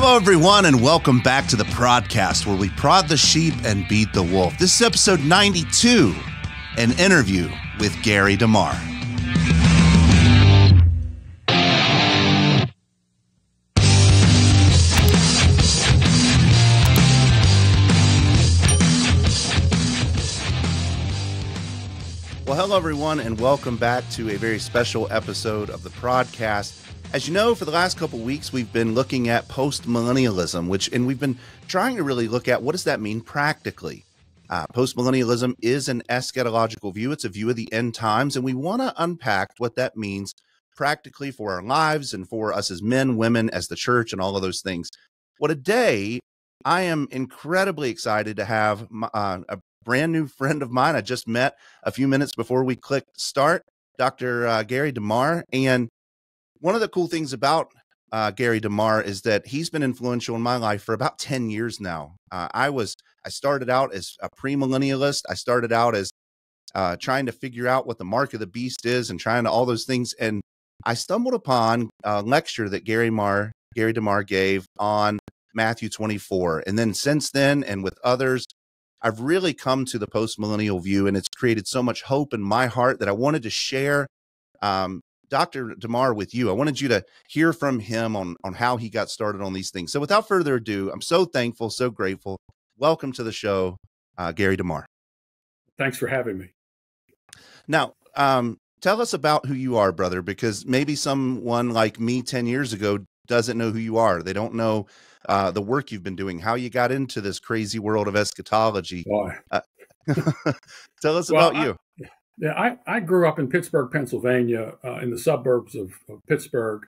Hello, everyone, and welcome back to the podcast where we prod the sheep and beat the wolf. This is episode 92, an interview with Gary DeMar. Well, hello, everyone, and welcome back to a very special episode of the podcast. As you know, for the last couple weeks, we've been looking at post millennialism, which, and we've been trying to really look at what does that mean practically. Uh, is an eschatological view, it's a view of the end times, and we want to unpack what that means practically for our lives and for us as men, women, as the church, and all of those things. What a day! I am incredibly excited to have uh, a brand new friend of mine I just met a few minutes before we clicked start, Dr. Uh, Gary DeMar. And one of the cool things about uh, Gary DeMar is that he's been influential in my life for about 10 years now. Uh, I was, I started out as a premillennialist. I started out as uh, trying to figure out what the mark of the beast is and trying to all those things. And I stumbled upon a lecture that Gary Mar, Gary DeMar gave on Matthew 24. And then since then, and with others, I've really come to the post millennial view, and it's created so much hope in my heart that I wanted to share um, Dr. DeMar with you. I wanted you to hear from him on, on how he got started on these things. So, without further ado, I'm so thankful, so grateful. Welcome to the show, uh, Gary DeMar. Thanks for having me. Now, um, tell us about who you are, brother, because maybe someone like me 10 years ago doesn't know who you are. They don't know uh, the work you've been doing, how you got into this crazy world of eschatology. Uh, tell us well, about I, you. Yeah, I, I grew up in Pittsburgh, Pennsylvania, uh, in the suburbs of, of Pittsburgh.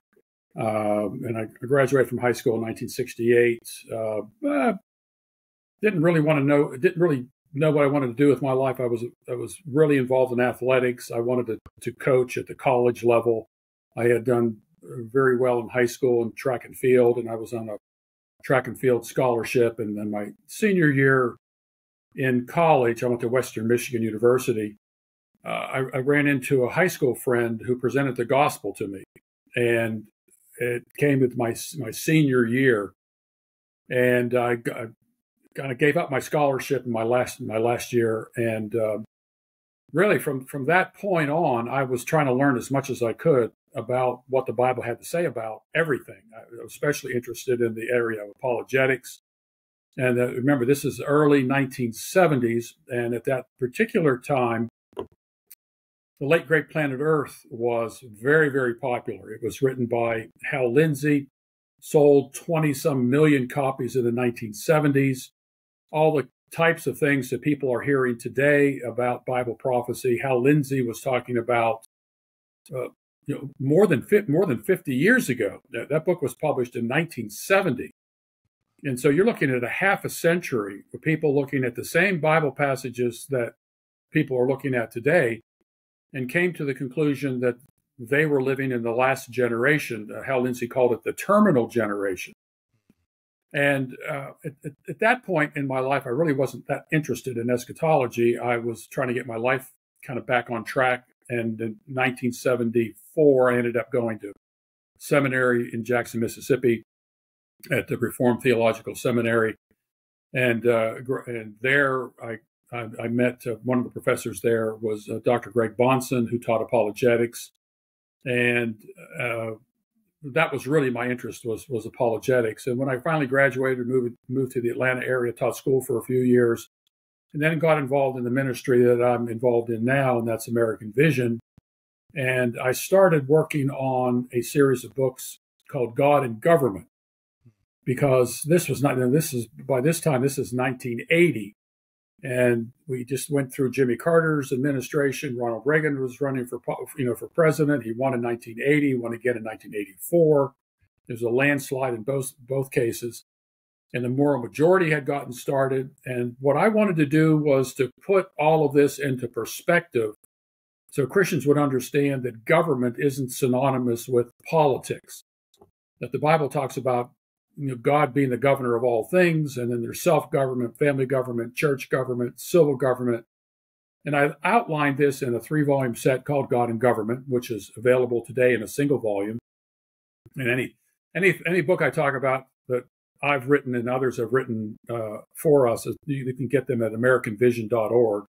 Um, and I graduated from high school in 1968. Uh, didn't really want to know, didn't really know what I wanted to do with my life. I was I was really involved in athletics. I wanted to, to coach at the college level. I had done very well in high school in track and field, and I was on a track and field scholarship. And then my senior year in college, I went to Western Michigan University. Uh, I, I, ran into a high school friend who presented the gospel to me, and it came with my my senior year, and I, I kind of gave up my scholarship in my last my last year, and uh, really from from that point on, I was trying to learn as much as I could about what the Bible had to say about everything. I was especially interested in the area of apologetics. And uh, remember, this is early 1970s. And at that particular time, The Late Great Planet Earth was very, very popular. It was written by Hal Lindsey, sold 20 some million copies in the 1970s. All the types of things that people are hearing today about Bible prophecy. Hal Lindsey was talking about uh, you know, more than more than 50 years ago. That, that book was published in 1970. And so you're looking at a half a century of people looking at the same Bible passages that people are looking at today and came to the conclusion that they were living in the last generation. Uh, Hal Lindsey called it the terminal generation. And uh, at, at, that point in my life, I really wasn't that interested in eschatology. I was trying to get my life kind of back on track. And in 1974, I ended up going to seminary in Jackson, Mississippi, at the Reformed Theological Seminary, and uh, and there I I, I met uh, one of the professors there was uh, Dr. Greg Bahnsen, who taught apologetics, and uh, that was really my interest was was apologetics. And when I finally graduated, moved moved to the Atlanta area, taught school for a few years, and then got involved in the ministry that I'm involved in now, and that's American Vision. And I started working on a series of books called God and Government because this was not, this is by this time, this is 1980. And we just went through Jimmy Carter's administration. Ronald Reagan was running for, you know, for president. He won in 1980, won again in 1984. There's a landslide in both both cases, and the moral majority had gotten started. And what I wanted to do was to put all of this into perspective so Christians would understand that government isn't synonymous with politics. That the Bible talks about you know, God being the governor of all things, and then there's self government, family government, church government, civil government. And I've outlined this in a three volume set called God and Government, which is available today in a single volume. And any any any book I talk about that I've written and others have written uh, for us. You can get them at AmericanVision.org.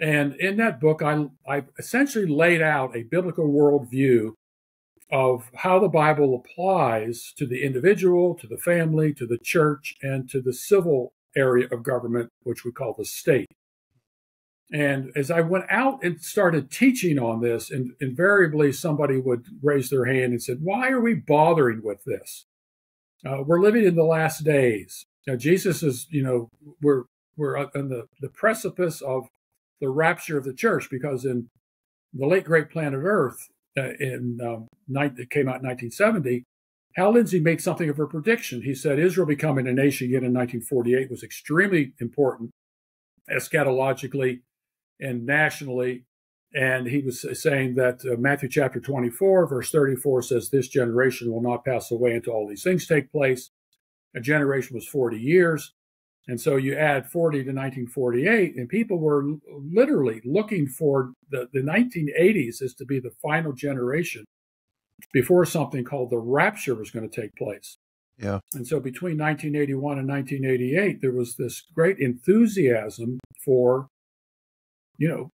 And in that book, I, I essentially laid out a biblical worldview of how the Bible applies to the individual, to the family, to the church, and to the civil area of government, which we call the state. And as I went out and started teaching on this, and invariably somebody would raise their hand and said, "Why are we bothering with this? Uh, we're living in the last days. Now, Jesus is, you know, we're we're on the the precipice of the rapture of the church because in the late great planet Earth, uh, in um, night that came out in 1970, Hal Lindsey made something of a prediction. He said Israel becoming a nation again in 1948 was extremely important eschatologically and nationally. And he was saying that uh, Matthew chapter 24, verse 34 says, This generation will not pass away until all these things take place. A generation was 40 years. And so you add 40 to 1948, and people were literally looking for the, the 1980s as to be the final generation before something called the rapture was going to take place. Yeah. And so between 1981 and 1988, there was this great enthusiasm for, you know,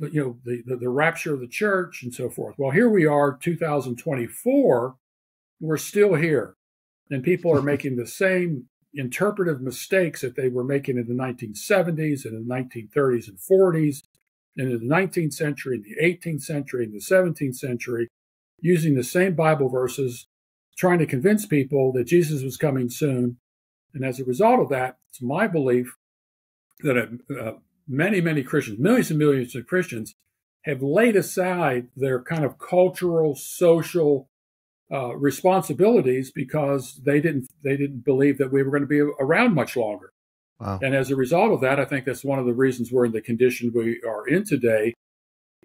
you know the, the, the rapture of the church and so forth. Well, here we are, 2024. We're still here, and people are making the same interpretive mistakes that they were making in the 1970s and the 1930s and 40s, and in the 19th century, in the 18th century, in the 17th century, using the same Bible verses, trying to convince people that Jesus was coming soon. And as a result of that, it's my belief that uh, many, many Christians, millions and millions of Christians, have laid aside their kind of cultural, social, uh, responsibilities because they didn't they didn't believe that we were going to be around much longer. Wow. And as a result of that, I think that's one of the reasons we're in the condition we are in today.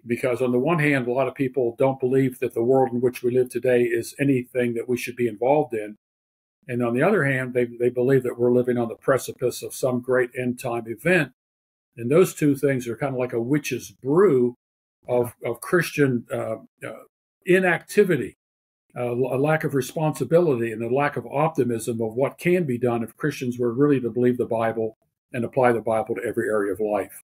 Because on the one hand, a lot of people don't believe that the world in which we live today is anything that we should be involved in. And on the other hand, they, they believe that we're living on the precipice of some great end time event. And those two things are kind of like a witch's brew of, of Christian uh, uh, inactivity uh, a lack of responsibility and a lack of optimism of what can be done if Christians were really to believe the Bible and apply the Bible to every area of life.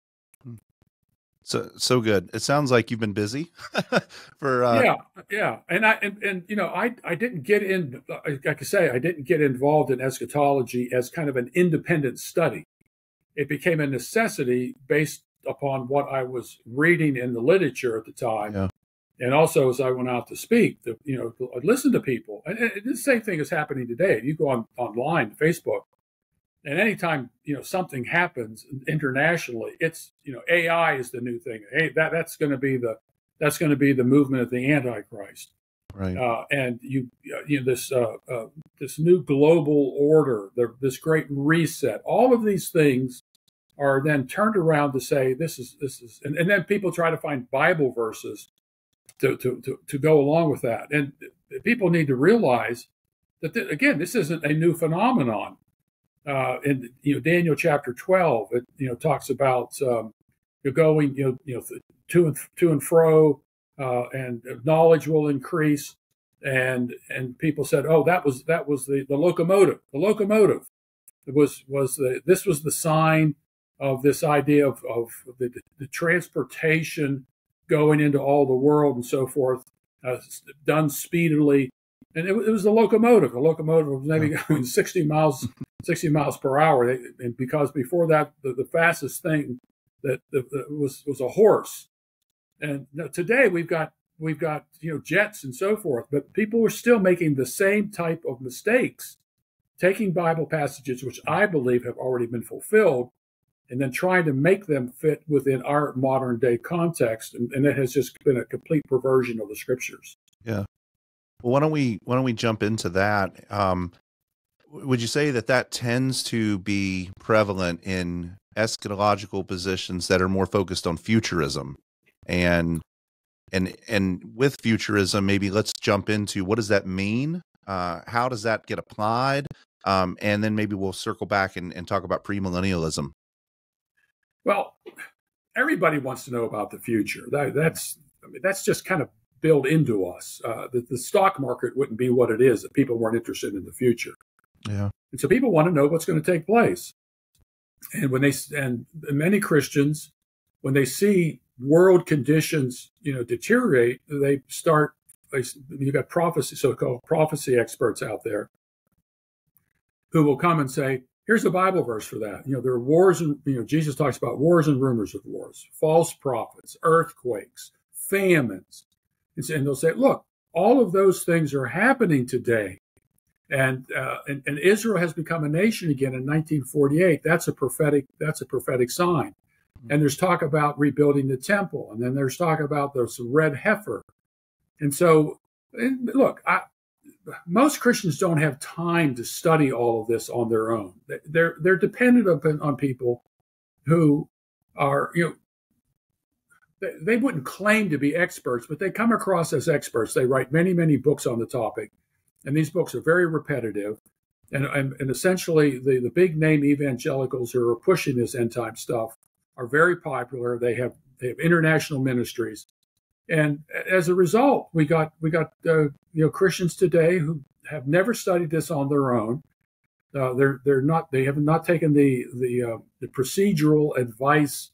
So so good. It sounds like you've been busy for uh... yeah yeah. And I and, and you know I I didn't get in like I say I didn't get involved in eschatology as kind of an independent study. It became a necessity based upon what I was reading in the literature at the time. Yeah and also as I went out to speak, to, you know, listen to people. And, and the same thing is happening today. You go on online, Facebook, and anytime you know something happens internationally, it's you know AI is the new thing. Hey, that that's going to be the that's going to be the movement of the Antichrist. Right. Uh, and you you know this uh, uh, this new global order, the, this great reset, all of these things are then turned around to say this is this is, and, and then people try to find Bible verses to, to, to, go along with that. And people need to realize that, th- again, this isn't a new phenomenon. Uh, in you know Daniel chapter 12, it you know talks about um, you're going you know you know to and to and fro, uh, and knowledge will increase. And and people said, oh, that was that was the, the locomotive. The locomotive was was the this was the sign of this idea of, of the, the transportation going into all the world and so forth, uh, done speedily. And it, it, was the locomotive. The locomotive was maybe going 60 miles, 60 miles per hour. And because before that, the, the fastest thing that, was was a horse. And today we've got we've got you know jets and so forth, but people are still making the same type of mistakes, taking Bible passages which I believe have already been fulfilled and then trying to make them fit within our modern day context. And, and it has just been a complete perversion of the scriptures. Yeah. Well, why don't we why don't we jump into that? Um, would you say that that tends to be prevalent in eschatological positions that are more focused on futurism, and and and with futurism, maybe let's jump into what does that mean? Uh, how does that get applied? Um, and then maybe we'll circle back and, and talk about premillennialism well, everybody wants to know about the future. That, that's I mean, that's just kind of built into us. Uh, the, the stock market wouldn't be what it is if people weren't interested in the future. Yeah. And so people want to know what's going to take place. And when they and many Christians, when they see world conditions, you know, deteriorate, they start. They, you got prophecy, so-called prophecy experts out there, who will come and say, "Here's the Bible verse for that." You know, there are wars, and you know, Jesus talks about wars and rumors of wars, false prophets, earthquakes, famines, and they'll say, "Look, all of those things are happening today." And, uh, and, and Israel has become a nation again in 1948. That's a prophetic. That's a prophetic sign. Mm-hmm. And there's talk about rebuilding the temple, and then there's talk about this red heifer. And so, and look, I, most Christians don't have time to study all of this on their own. They're they're dependent on, on people who are you know they, they wouldn't claim to be experts, but they come across as experts. They write many many books on the topic and these books are very repetitive. And, and, and essentially, the, the big name evangelicals who are pushing this end time stuff are very popular. They have they have international ministries, and as a result, we got we got uh, you know Christians today who have never studied this on their own. Uh, they're they're not they have not taken the the uh, the procedural advice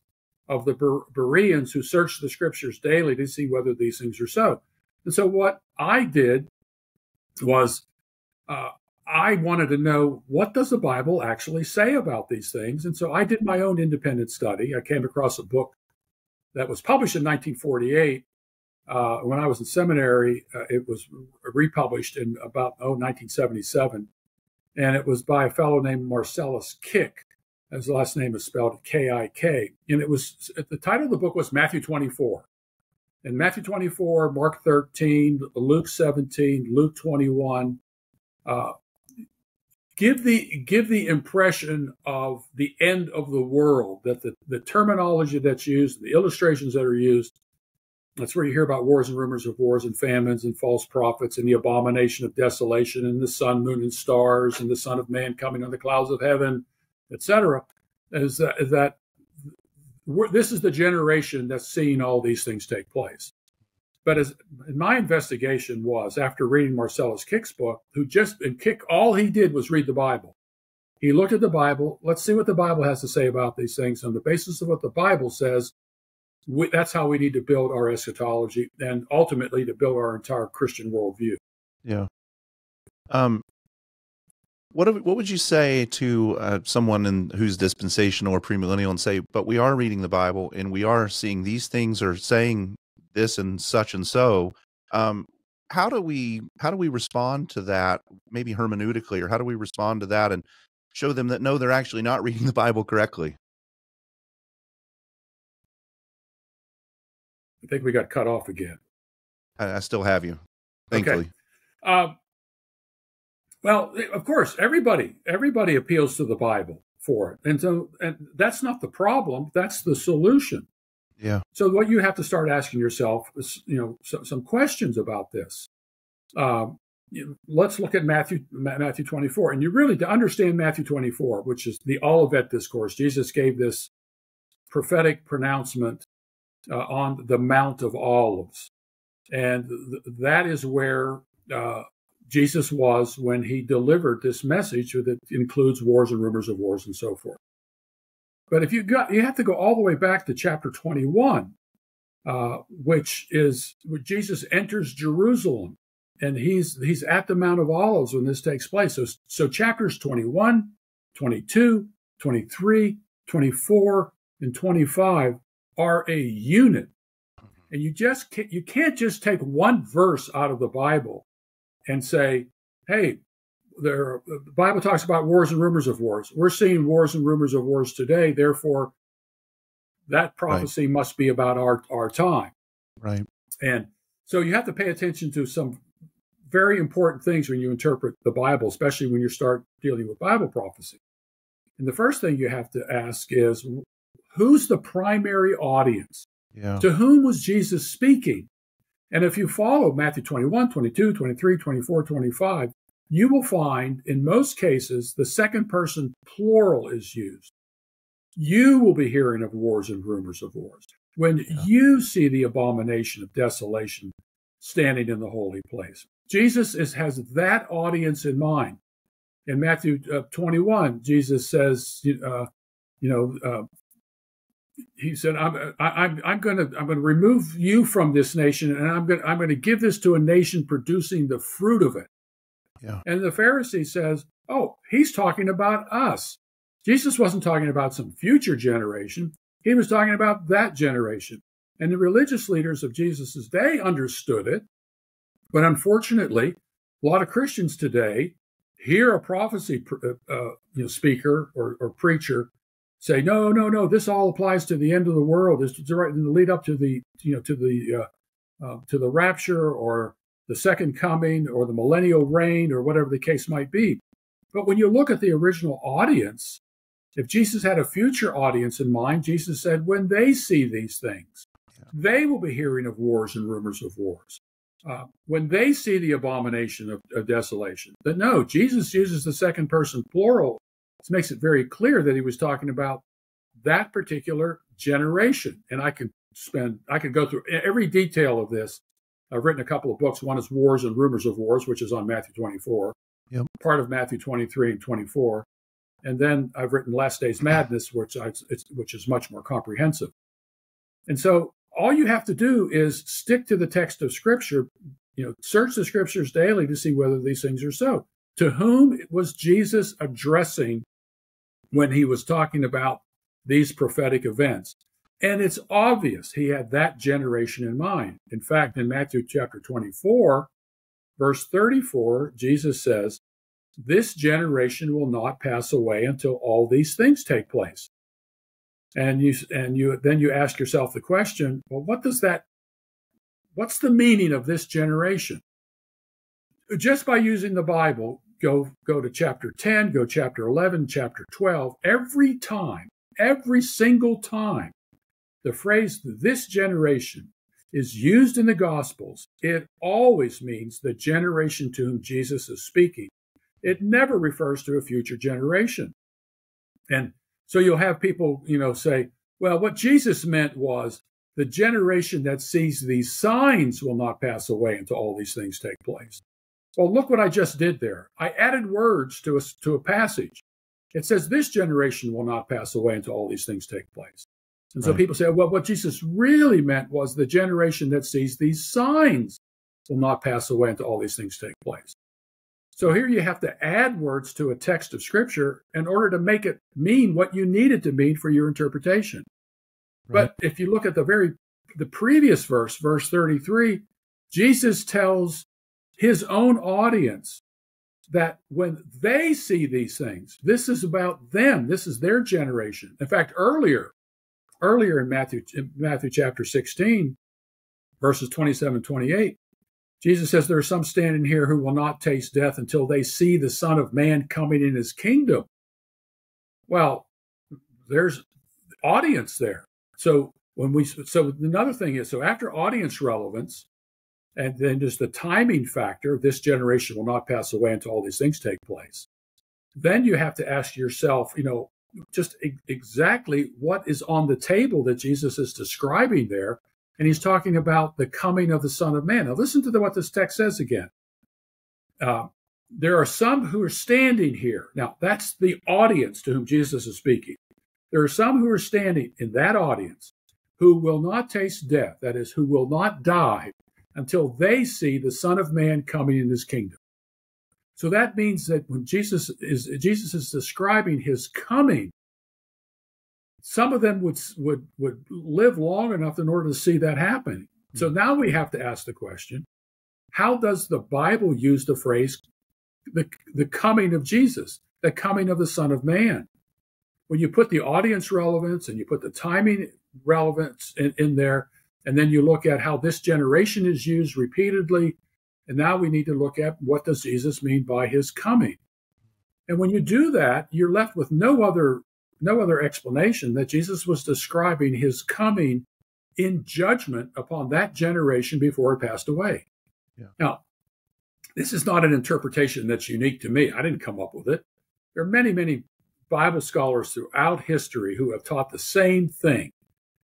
of the Bereans who search the scriptures daily to see whether these things are so. And so what I did was uh, I wanted to know what does the Bible actually say about these things, and so I did my own independent study. I came across a book that was published in 1948. Uh, when I was in seminary, uh, it was republished in about oh 1977, and it was by a fellow named Marcellus Kik. His last name is spelled K-I-K, and it was the title of the book was Matthew 24 And Matthew 24, Mark 13, Luke 17, Luke 21, uh, give the give the impression of the end of the world that the, the terminology that's used, the illustrations that are used, that's where you hear about wars and rumors of wars and famines and false prophets and the abomination of desolation and the sun, moon, and stars and the Son of Man coming on the clouds of heaven, etc. Is that, is that this is the generation that's seeing all these things take place. But as my investigation was after reading Marcellus Kik's book, who just and Kik all he did was read the Bible. He looked at the Bible. Let's see what the Bible has to say about these things. On the basis of what the Bible says, we, that's how we need to build our eschatology and ultimately to build our entire Christian worldview. Yeah. Um, what what would you say to uh, someone in, who's dispensational or premillennial and say, but we are reading the Bible and we are seeing these things or saying this and such and so. Um, how do we how do we respond to that? Maybe hermeneutically, or how do we respond to that and show them that no, they're actually not reading the Bible correctly? I think we got cut off again. I, I still have you, thankfully. Okay. Um, well, of course, everybody everybody appeals to the Bible for it, and so and that's not the problem. That's the solution. Yeah. So what you have to start asking yourself is, you know, so, some questions about this. Um, let's look at Matthew Matthew 24, and you really to understand Matthew 24, which is the Olivet discourse. Jesus gave this prophetic pronouncement uh, on the Mount of Olives, and th- that is where uh, Jesus was when he delivered this message that includes wars and rumors of wars and so forth. But if you got, you have to go all the way back to chapter 21, uh, which is where Jesus enters Jerusalem, and he's he's at the Mount of Olives when this takes place. So, so chapters 21, 22, 23, 24, and 25 are a unit, mm-hmm. and you just can't, you can't just take one verse out of the Bible and say, hey, there, the Bible talks about wars and rumors of wars. We're seeing wars and rumors of wars today. Therefore, that prophecy right. must be about our, our time. Right. And so you have to pay attention to some very important things when you interpret the Bible, especially when you start dealing with Bible prophecy. And the first thing you have to ask is who's the primary audience? Yeah. To whom was Jesus speaking? And if you follow Matthew 21, 22, 23, 24, 25, you will find in most cases the second person plural is used. You will be hearing of wars and rumors of wars. When yeah. you see the abomination of desolation standing in the holy place, Jesus is, has that audience in mind. In Matthew uh, 21, Jesus says, uh, you know, uh, he said, "I'm I'm I'm going to I'm going to remove you from this nation, and I'm going I'm going to give this to a nation producing the fruit of it." Yeah. And the Pharisee says, "Oh, he's talking about us." Jesus wasn't talking about some future generation. He was talking about that generation. And the religious leaders of Jesus' day understood it. But unfortunately, a lot of Christians today hear a prophecy uh, uh, you know, speaker or, or, preacher say, "No, no, no, this all applies to the end of the world. is right in the lead up to the you know to the uh, uh, to the rapture or the second coming or the millennial reign or whatever the case might be." But when you look at the original audience, if Jesus had a future audience in mind, Jesus said, "When they see these things, they will be hearing of wars and rumors of wars." Uh, when they see the abomination of, of desolation. But no, Jesus uses the second person plural. This makes it very clear that he was talking about that particular generation. And I could spend, I could go through every detail of this. I've written a couple of books. One is Wars and Rumors of Wars, which is on Matthew 24, yep. part of Matthew 23 and 24. And then I've written Last Days Madness, which, I, which is much more comprehensive. And so all you have to do is stick to the text of scripture you know search the scriptures daily to see whether these things are so to whom was jesus addressing when he was talking about these prophetic events. And it's obvious he had that generation in mind. In fact in matthew chapter 24 verse 34 jesus says this generation will not pass away until all these things take place. And you and you then you ask yourself the question well what does that what's the meaning of this generation? Just by using the bible go go to chapter 10 go chapter 11 chapter 12 every time every single time the phrase this generation is used in the gospels it always means the generation to whom jesus is speaking. It never refers to a future generation. And so you'll have people, you know, say, well, what Jesus meant was the generation that sees these signs will not pass away until all these things take place. Well, look what I just did there. I added words to a, to a passage. It says this generation will not pass away until all these things take place. And so right. people say, well, what Jesus really meant was the generation that sees these signs will not pass away until all these things take place. So here you have to add words to a text of scripture in order to make it mean what you need it to mean for your interpretation. Right. But if you look at the very the previous verse, verse 33, Jesus tells his own audience that when they see these things, this is about them. This is their generation. In fact, earlier, earlier in Matthew, in Matthew chapter 16, verses 27 28, Jesus says there are some standing here who will not taste death until they see the Son of Man coming in his kingdom. Well, there's audience there. So when we so another thing is so after audience relevance, and then just the timing factor, this generation will not pass away until all these things take place. Then you have to ask yourself, you know, just e- exactly what is on the table that Jesus is describing there and he's talking about the coming of the Son of Man. Now, listen to the, what this text says again. Uh, there are some who are standing here. Now, that's the audience to whom Jesus is speaking. There are some who are standing in that audience who will not taste death, that is, who will not die until they see the Son of Man coming in his kingdom. So that means that when Jesus is Jesus is describing his coming, some of them would would would live long enough in order to see that happen. So hmm. now we have to ask the question: How does the Bible use the phrase the the coming of Jesus, the coming of the Son of Man? When you put the audience relevance and you put the timing relevance in, in there, and then you look at how this generation is used repeatedly, and now we need to look at what does Jesus mean by his coming. And when you do that, you're left with no other no other explanation that Jesus was describing his coming in judgment upon that generation before he passed away. Yeah. Now, this is not an interpretation that's unique to me. I didn't come up with it. There are many, many Bible scholars throughout history who have taught the same thing.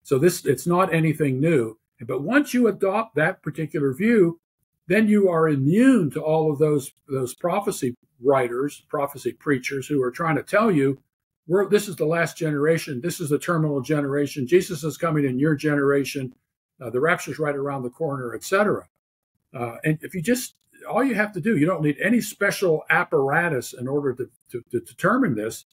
So this it's not anything new. But once you adopt that particular view, then you are immune to all of those those prophecy writers, prophecy preachers who are trying to tell you, we're, this is the last generation, this is the terminal generation, Jesus is coming in your generation, uh, the rapture's right around the corner, etc. Uh, and if you just all you have to do, you don't need any special apparatus in order to, to, to determine this.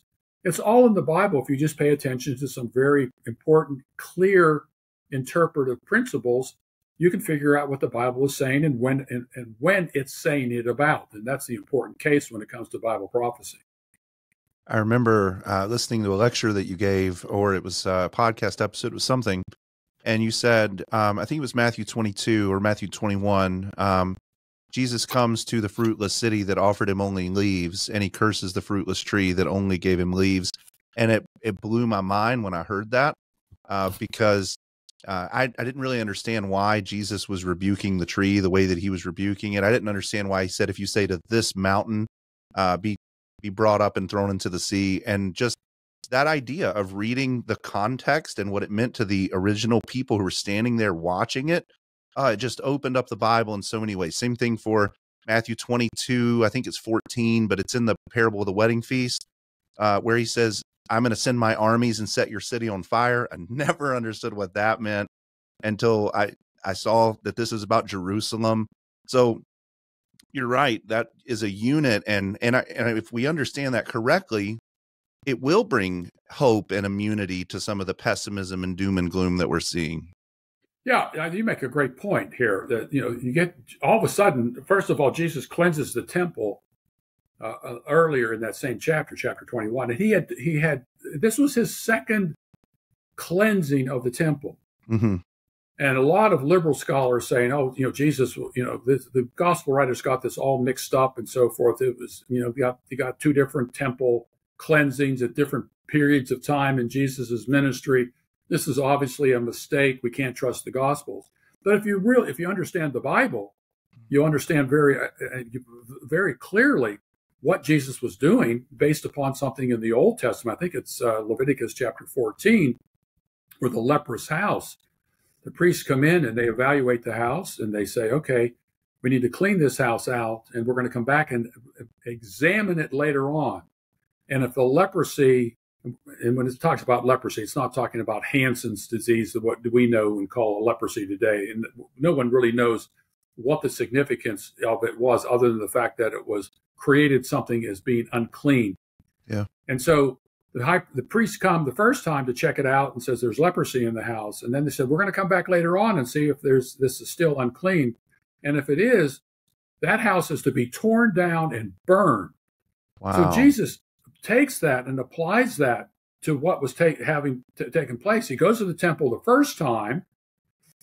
It's all in the Bible if you just pay attention to some very important, clear interpretive principles you can figure out what the Bible is saying and when and, and when it's saying it about. And that's the important case when it comes to Bible prophecy. I remember uh, listening to a lecture that you gave, or it was a podcast episode, it was something, and you said, um, I think it was Matthew 22 or Matthew 21. Um, Jesus comes to the fruitless city that offered him only leaves, and he curses the fruitless tree that only gave him leaves. And it, it blew my mind when I heard that uh, because uh, I, I didn't really understand why Jesus was rebuking the tree the way that he was rebuking it. I didn't understand why he said, if you say to this mountain, uh, be be brought up and thrown into the sea, and just that idea of reading the context and what it meant to the original people who were standing there watching it, uh, it just opened up the Bible in so many ways. Same thing for Matthew 22, I think it's 14, but it's in the parable of the wedding feast, uh, where he says, I'm going to send my armies and set your city on fire. I never understood what that meant until I, I saw that this is about Jerusalem. So you're right. That is a unit. And, and, I, and if we understand that correctly, it will bring hope and immunity to some of the pessimism and doom and gloom that we're seeing. Yeah, you make a great point here. That you know, you get all of a sudden. First of all, Jesus cleanses the temple, uh, uh, earlier in that same chapter, chapter 21. And he had, he had, this was his second cleansing of the temple. Mm-hmm. And a lot of liberal scholars saying, oh, you know, Jesus, you know, this, the gospel writers got this all mixed up and so forth. It was, you know, got, you got two different temple cleansings at different periods of time in Jesus's ministry. This is obviously a mistake. We can't trust the gospels. But if you really, if you understand the Bible, you understand very, uh, uh very clearly what Jesus was doing based upon something in the Old Testament. I think it's uh, Leviticus chapter 14, where the leprous house, the priests come in and they evaluate the house and they say, okay, we need to clean this house out and we're going to come back and examine it later on. And if the leprosy, and when it talks about leprosy, it's not talking about Hansen's disease, what do we know and call leprosy today. And no one really knows what the significance of it was, other than the fact that it was created something as being unclean. Yeah. And so the high, the priests come the first time to check it out and says there's leprosy in the house, and then they said we're going to come back later on and see if there's this is still unclean, and if it is, that house is to be torn down and burned. Wow. So Jesus takes that and applies that to what was take, having t- taken place. He goes to the temple the first time,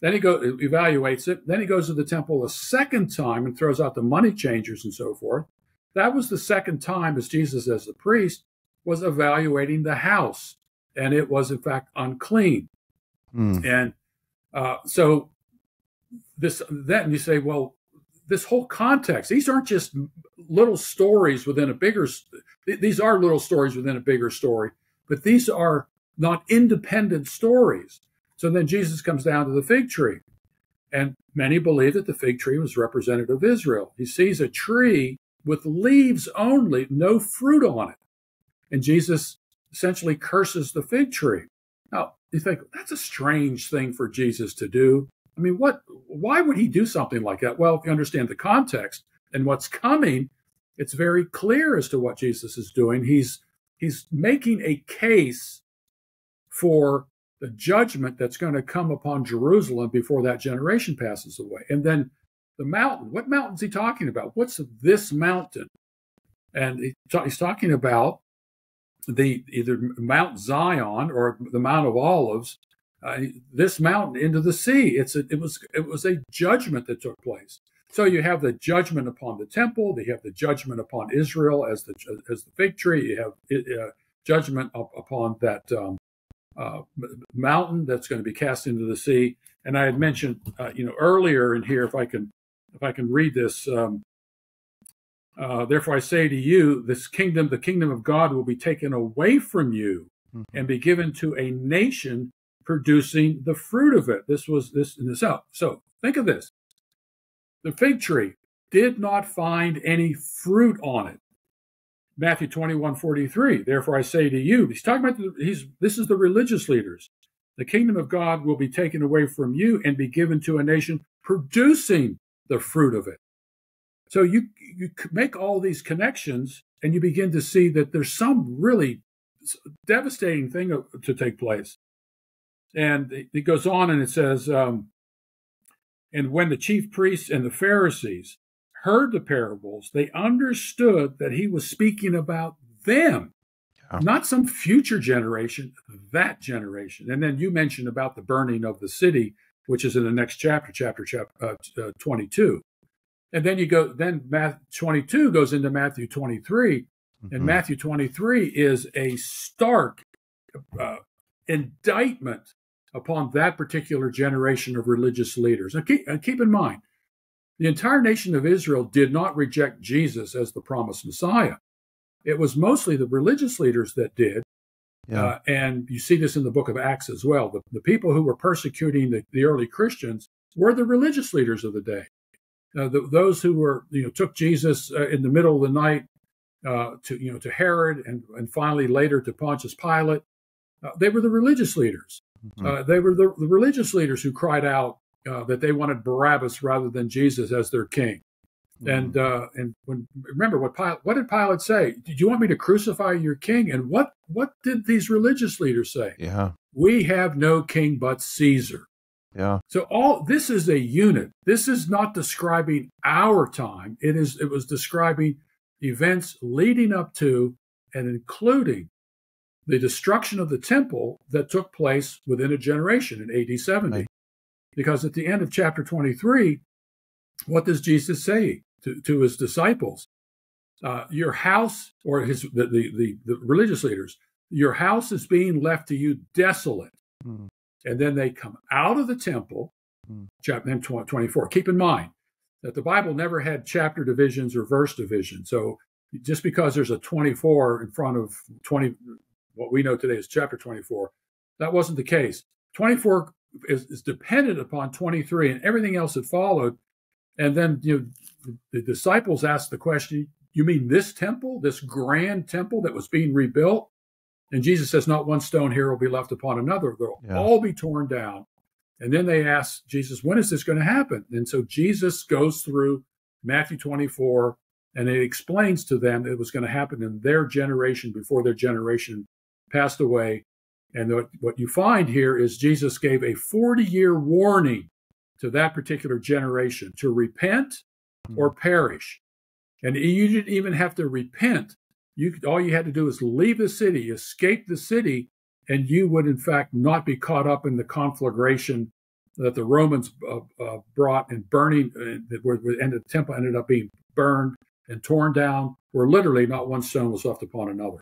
then he go evaluates it. Then he goes to the temple a second time and throws out the money changers and so forth. That was the second time as Jesus, as the priest, was evaluating the house, and it was in fact unclean. Mm. And uh, so this then you say, well, this whole context, these aren't just little stories within a bigger. These are little stories within a bigger story, but these are not independent stories. So then Jesus comes down to the fig tree. And many believe that the fig tree was representative of Israel. He sees a tree with leaves only, no fruit on it. And Jesus essentially curses the fig tree. Now, you think that's a strange thing for Jesus to do. I mean, what why would he do something like that? Well, if you understand the context and what's coming, it's very clear as to what Jesus is doing. He's he's making a case for the judgment that's going to come upon Jerusalem before that generation passes away. And then the mountain, what mountain's he talking about? What's this mountain? And he's talking about the either Mount Zion or the Mount of Olives, uh, this mountain into the sea. It's a, it was it was a judgment that took place. So you have the judgment upon the temple. You have the judgment upon Israel as the as the fig tree. You have uh, judgment up upon that um, uh, mountain that's going to be cast into the sea. And I had mentioned, uh, you know, earlier in here, if I can, if I can read this. Um, uh, Therefore, I say to you, this kingdom, the kingdom of God, will be taken away from you mm-hmm. and be given to a nation producing the fruit of it. This was this in the south. So think of this: the fig tree did not find any fruit on it. Matthew 21, 43. Therefore I say to you, he's talking about, the, he's, this is the religious leaders. The kingdom of God will be taken away from you and be given to a nation producing the fruit of it. So you, you make all these connections and you begin to see that there's some really devastating thing to take place. And it goes on and it says, um, and when the chief priests and the Pharisees heard the parables, they understood that he was speaking about them, yeah. not some future generation, that generation. And then you mentioned about the burning of the city, which is in the next chapter, chapter, chapter uh, uh, 22. And then you go, then Matthew 22 goes into Matthew 23. Mm-hmm. And Matthew 23 is a stark uh, indictment upon that particular generation of religious leaders. And keep, and keep in mind, the entire nation of Israel did not reject Jesus as the promised Messiah. It was mostly the religious leaders that did. Yeah. Uh, and you see this in the book of Acts as well. The, the people who were persecuting the, the, early Christians were the religious leaders of the day. Uh, the, those who were, you know, took Jesus uh, in the middle of the night uh, to, you know, to Herod and, and finally later to Pontius Pilate. Uh, they were the religious leaders. Mm-hmm. Uh, they were the, the, religious leaders who cried out uh, that they wanted Barabbas rather than Jesus as their king. Mm-hmm. And uh, and when remember what Pilate, what did Pilate say? Did you want me to crucify your king? And what what did these religious leaders say? Yeah, we have no king but Caesar. Yeah. So all this is a unit. This is not describing our time. It is it was describing events leading up to and including the destruction of the temple that took place within a generation in AD 70. Right. Because at the end of chapter 23, what does Jesus say to, to his disciples? Uh, your house, or his the, the, the, the, religious leaders, your house is being left to you desolate. Mm. And then they come out of the temple, mm. chapter 24. Keep in mind that the Bible never had chapter divisions or verse divisions. So just because there's a 24 in front of 20, what we know today is chapter 24. That wasn't the case. 24 is, is dependent upon 23 and everything else that followed. And then you know, the, the disciples asked the question, You mean this temple, this grand temple that was being rebuilt? And Jesus says, Not one stone here will be left upon another. They'll yeah. all be torn down. And then they ask Jesus, When is this going to happen? And so Jesus goes through Matthew 24 and it explains to them it was going to happen in their generation before their generation passed away. And what, what you find here is Jesus gave a 40 year warning to that particular generation to repent hmm. or perish. And you didn't even have to repent. You all you had to do is leave the city, escape the city, and you would in fact not be caught up in the conflagration that the Romans uh, uh, brought and burning, uh, where end the temple ended up being burned and torn down, where literally not one stone was left upon another.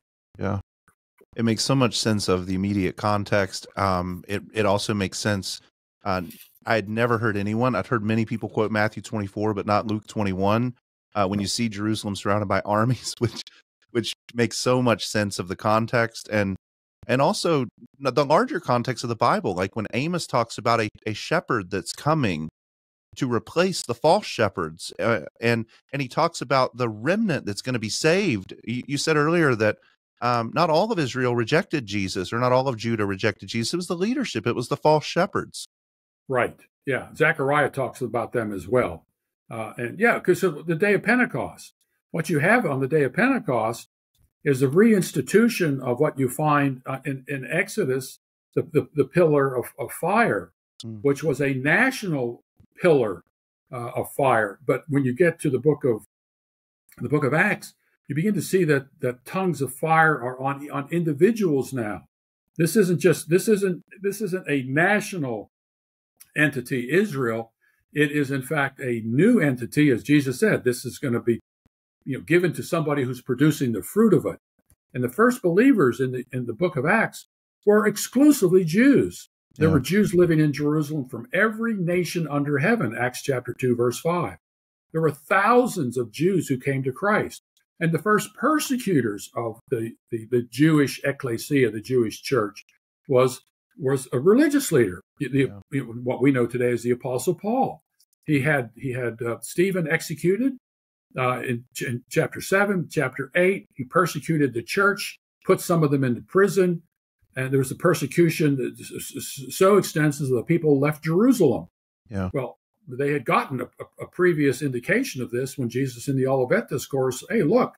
It makes so much sense of the immediate context. Um, it it also makes sense. Uh, I had never heard anyone. I'd heard many people quote Matthew 24, but not Luke 21. Uh, when you see Jerusalem surrounded by armies, which which makes so much sense of the context and and also the larger context of the Bible, like when Amos talks about a, a shepherd that's coming to replace the false shepherds, uh, and and he talks about the remnant that's going to be saved. You, you said earlier that um, not all of Israel rejected Jesus, or not all of Judah rejected Jesus. It was the leadership, it was the false shepherds. Right. Yeah. Zechariah talks about them as well. Uh, and yeah, because the day of Pentecost, what you have on the day of Pentecost is the reinstitution of what you find uh, in, in Exodus, the, the, the pillar of, of fire, mm. which was a national pillar uh, of fire. But when you get to the book of the book of Acts, you begin to see that that tongues of fire are on on individuals now. This isn't just this isn't this isn't a national entity, Israel. It is in fact a new entity, as Jesus said. This is going to be you know given to somebody who's producing the fruit of it. And the first believers in the in the book of Acts were exclusively Jews. There yeah. were Jews living in Jerusalem from every nation under heaven, Acts chapter 2, verse 5. There were thousands of Jews who came to Christ. And the first persecutors of the, the, the Jewish ecclesia, the Jewish church, was was a religious leader. The, yeah. What we know today as the Apostle Paul. he had he had uh, Stephen executed uh, in, in, chapter seven, chapter eight. He persecuted the church, put some of them into prison, and there was a persecution so extensive that the people left Jerusalem. Yeah. Well, they had gotten a, a, previous indication of this when Jesus in the Olivet discourse, hey, look,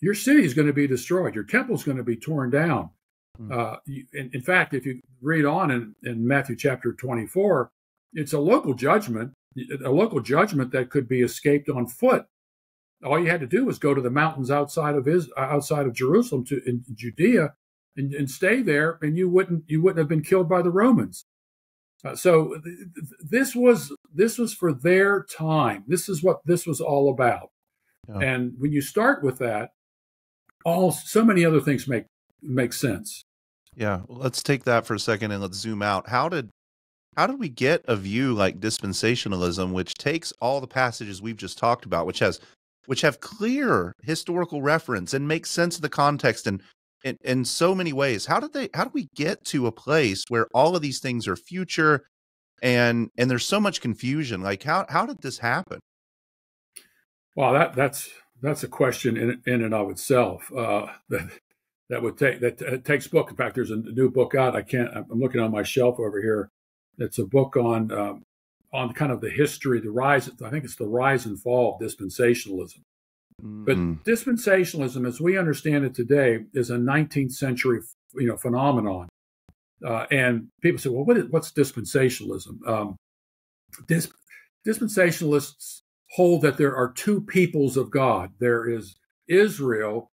your city is going to be destroyed, your temple is going to be torn down. Mm. Uh, in, in, fact, if you read on in, in Matthew chapter 24, it's a local judgment, a local judgment that could be escaped on foot. All you had to do was go to the mountains outside of his, outside of Jerusalem to in Judea and, and stay there, and you wouldn't you wouldn't have been killed by the Romans. Uh, so th- th- this was this was for their time. This is what this was all about. Yeah. And when you start with that, all so many other things make make sense. Yeah, let's take that for a second and let's zoom out. How did how did we get a view like dispensationalism, which takes all the passages we've just talked about, which has which have clear historical reference and makes sense of the context and in, in so many ways. How did they how do we get to a place where all of these things are future and and there's so much confusion? Like how how did this happen? Well, that that's that's a question in in and of itself. Uh, that that would take that uh, takes book. In fact, there's a new book out. I can't. I'm looking on my shelf over here. It's a book on um, on kind of the history, the rise. I think it's the rise and fall of dispensationalism. But mm. dispensationalism, as we understand it today, is a 19th century you know phenomenon. Uh, and people say, well, what is, what's dispensationalism? Um, dis- dispensationalists hold that there are two peoples of God. There is Israel,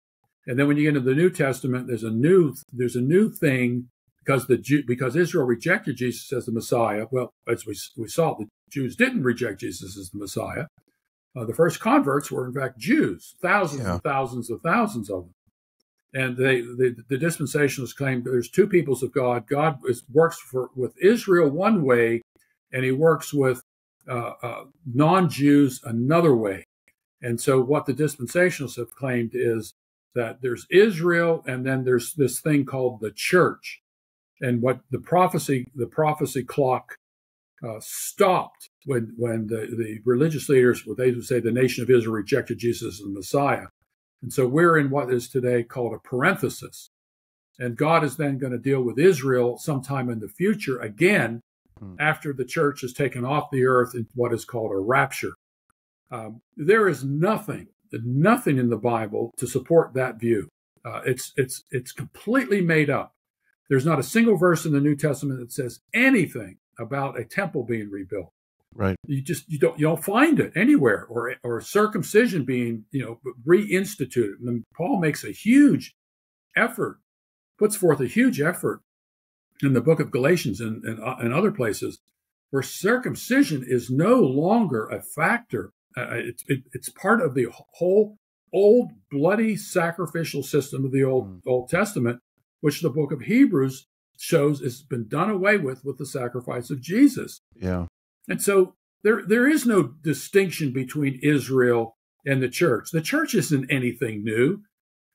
and then when you get into the New Testament, there's a new there's a new thing because the Jew, because Israel rejected Jesus as the Messiah. Well, as we we saw, the Jews didn't reject Jesus as the Messiah. Uh, the first converts were, in fact, Jews, thousands yeah. and thousands of thousands of them. And they, the, the dispensationalists claim there's two peoples of God. God is, works for, with Israel one way, and he works with uh, uh, non Jews another way. And so, what the dispensationalists have claimed is that there's Israel, and then there's this thing called the church. And what the prophecy, the prophecy clock uh, stopped when when the, the religious leaders, what they would say, the nation of Israel rejected Jesus as the Messiah, and so we're in what is today called a parenthesis, and God is then going to deal with Israel sometime in the future again, hmm. after the church is taken off the earth in what is called a rapture. Um, there is nothing, nothing in the Bible to support that view. Uh, it's it's it's completely made up. There's not a single verse in the New Testament that says anything about a temple being rebuilt. Right. You just you don't you don't find it anywhere, or or circumcision being you know reinstituted. And Paul makes a huge effort, puts forth a huge effort in the book of Galatians and and, uh, and other places where circumcision is no longer a factor. Uh, it's it, it's part of the whole old bloody sacrificial system of the old mm. Old Testament, which the book of Hebrews shows it's been done away with with the sacrifice of Jesus. Yeah. And so there there is no distinction between Israel and the church. The church isn't anything new.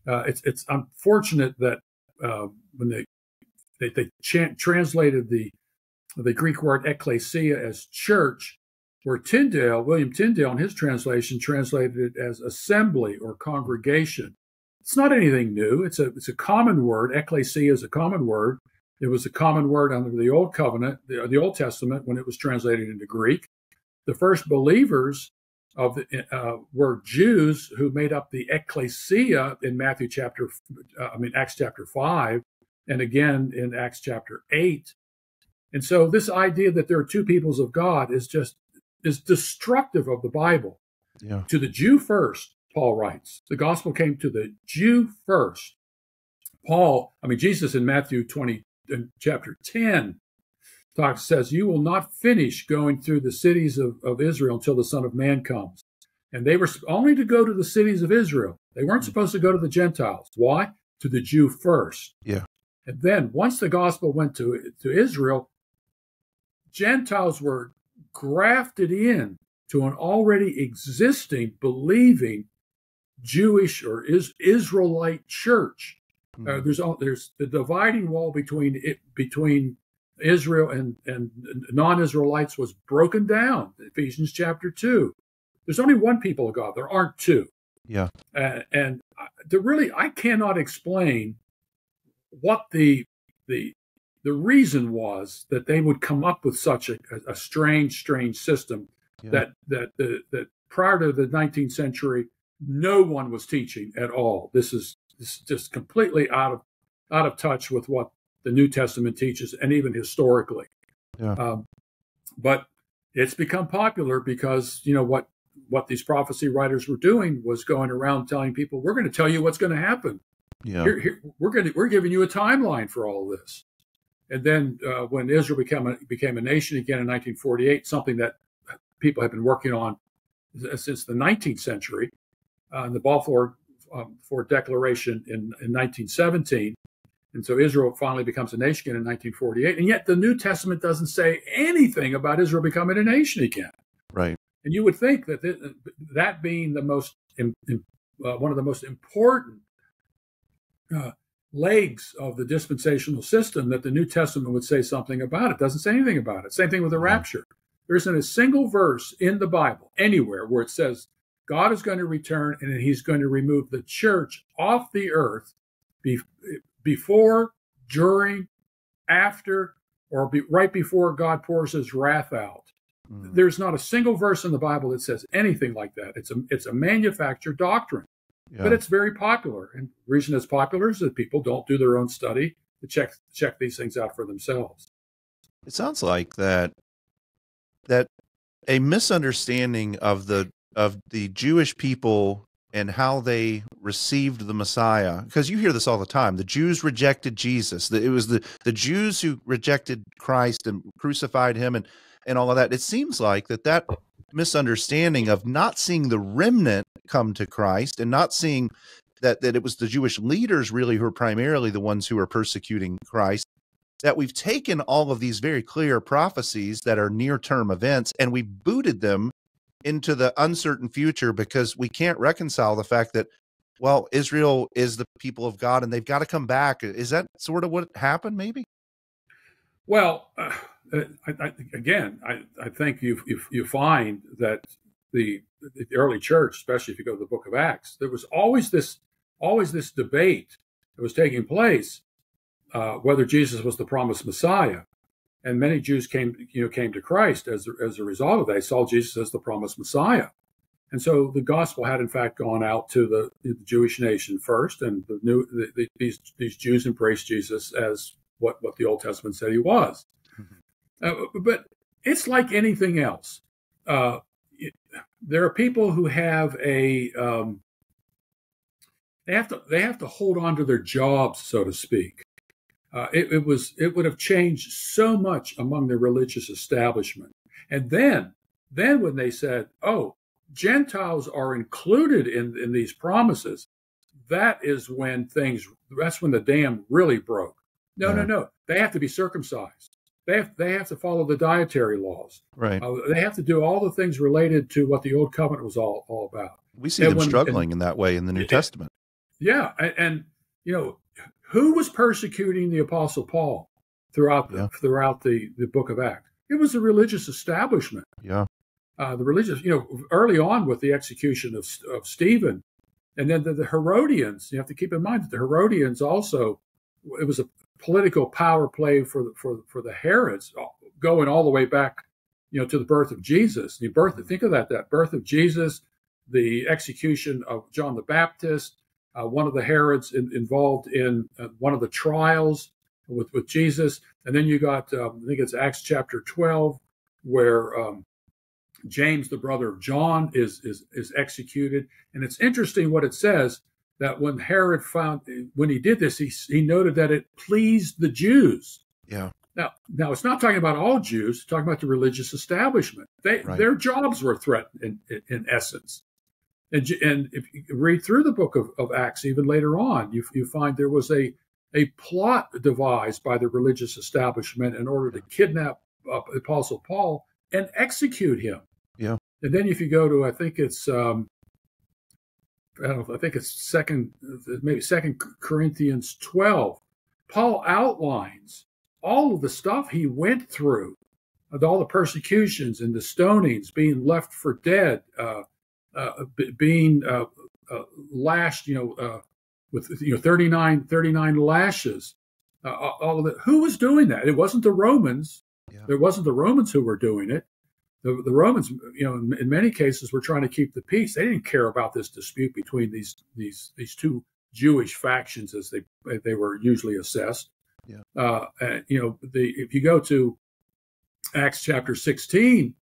Uh, it's it's unfortunate that uh, when they they, they translated the the Greek word ecclesia as church, where Tyndale, William Tyndale, in his translation, translated it as assembly or congregation. It's not anything new. It's a it's a common word. Ecclesia is a common word. It was a common word under the Old Covenant, the, the Old Testament, when it was translated into Greek. The first believers of the, uh, were Jews who made up the ecclesia in Matthew chapter, uh, I mean Acts chapter five, and again in Acts chapter eight. And so this idea that there are two peoples of God is just is destructive of the Bible. Yeah. To the Jew first, Paul writes. The gospel came to the Jew first. Paul, I mean Jesus in Matthew 20 in chapter 10 talks says you will not finish going through the cities of, of israel until the son of man comes. And they were only to go to the cities of israel. They weren't mm. supposed to go to the gentiles. Why? To the jew first. Yeah. And then once the gospel went to to israel gentiles were grafted in to an already existing believing jewish or is israelite church uh, hmm. there's there's the dividing wall between it between Israel and, and non Israelites was broken down. Ephesians chapter 2. There's only one people of God, there aren't two. Yeah. Uh, and to really, I cannot explain what the, the, the reason was that they would come up with such a, a strange, strange system yeah. that, that, that, that prior to the 19th century, no one was teaching at all. This is, is just completely out of, out of touch with what the New Testament teaches, and even historically. Yeah. Um, but it's become popular because you know what what these prophecy writers were doing was going around telling people, "We're going to tell you what's going to happen. Yeah. Here, here, we're going to we're giving you a timeline for all of this." And then uh, when Israel became a, became a nation again in 1948, something that people have been working on since the 19th century, uh, the Balfour um, Declaration in, in 1917 and so Israel finally becomes a nation again in 1948. And yet the New Testament doesn't say anything about Israel becoming a nation again. Right. And you would think that th- that being the most, uh, one of the most important uh, legs of the dispensational system, that the New Testament would say something about it. Doesn't say anything about it. Same thing with the rapture. There isn't a single verse in the Bible anywhere where it says God is going to return and he's going to remove the church off the earth before, during, after, or be, right before God pours his wrath out. Mm. There's not a single verse in the Bible that says anything like that. It's a it's a manufactured doctrine. Yeah. But it's very popular. And the reason it's popular is that people don't do their own study to check check these things out for themselves. It sounds like that that a misunderstanding of the of the Jewish people and how they received the Messiah. Because you hear this all the time. The Jews rejected Jesus. It was the, the Jews who rejected Christ and crucified him and, and all of that. It seems like that that misunderstanding of not seeing the remnant come to Christ and not seeing that, that it was the Jewish leaders really who are primarily the ones who are persecuting Christ that we've taken all of these very clear prophecies that are near term events and we booted them into the uncertain future because we can't reconcile the fact that well israel is the people of god and they've got to come back. Is that sort of what happened maybe? Well uh, I, I, again I, I think you, you, you find that the, the early church especially if you go to the book of acts there was always this always this debate that was taking place uh, whether jesus was the promised messiah and many Jews came, you know, came to Christ as as a result of that. They saw Jesus as the promised Messiah, and so the gospel had in fact gone out to the, the Jewish nation first, and the new the, the, these these Jews embraced Jesus as what what the Old Testament said he was. Mm-hmm. Uh, but it's like anything else. Uh, it, there are people who have a um, they have to they have to hold on to their jobs, so to speak. Uh, it, it, was it would have changed so much among the religious establishment. And then then when they said, "Oh, Gentiles are included in in these promises," that is when things that's when the dam really broke. No, yeah. no, no. They have to be circumcised. They have they have to follow the dietary laws. Right. Uh, they have to do all the things related to what the old covenant was all all about. We see and them when, struggling and, in that way in the New it, Testament. Yeah, and, and you know who was persecuting the Apostle Paul throughout the, yeah. throughout the, the book of Acts? It was the religious establishment. Yeah. Uh, the religious, you know, early on with the execution of, of Stephen, and then the, the, Herodians. You have to keep in mind that the Herodians also, it was a political power play for the for for the Herods, going all the way back, you know, to the birth of Jesus. The birth, think of that, that birth of Jesus, the execution of John the Baptist, uh, one of the Herods in, involved in uh, one of the trials with, with Jesus. And then you got, um, I think it's Acts chapter 12, where um, James, the brother of John, is, is, is executed. And it's interesting what it says that when Herod found, when he did this, he, he noted that it pleased the Jews. Yeah. Now, now it's not talking about all Jews. It's talking about the religious establishment. They, right. Their jobs were threatened in, in, in essence. And, and if you read through the book of, of Acts, even later on, you, you find there was a, a plot devised by the religious establishment in order to kidnap uh, Apostle Paul and execute him. Yeah. And then if you go to, I think it's, um, I don't know, I think it's second, maybe Second Corinthians twelve. Paul outlines all of the stuff he went through, all the persecutions and the stonings, being left for dead, uh, being uh, uh, lashed, you know, with you know 39, 39 lashes, all of it. Who was doing that? It wasn't the Romans. Yeah. There wasn't the Romans who were doing it. The, the Romans, you know, in, in, many cases, were trying to keep the peace. They didn't care about this dispute between these these these two Jewish factions, as they they were usually assessed. Yeah. Uh, and, you know, the if you go to Acts chapter sixteen,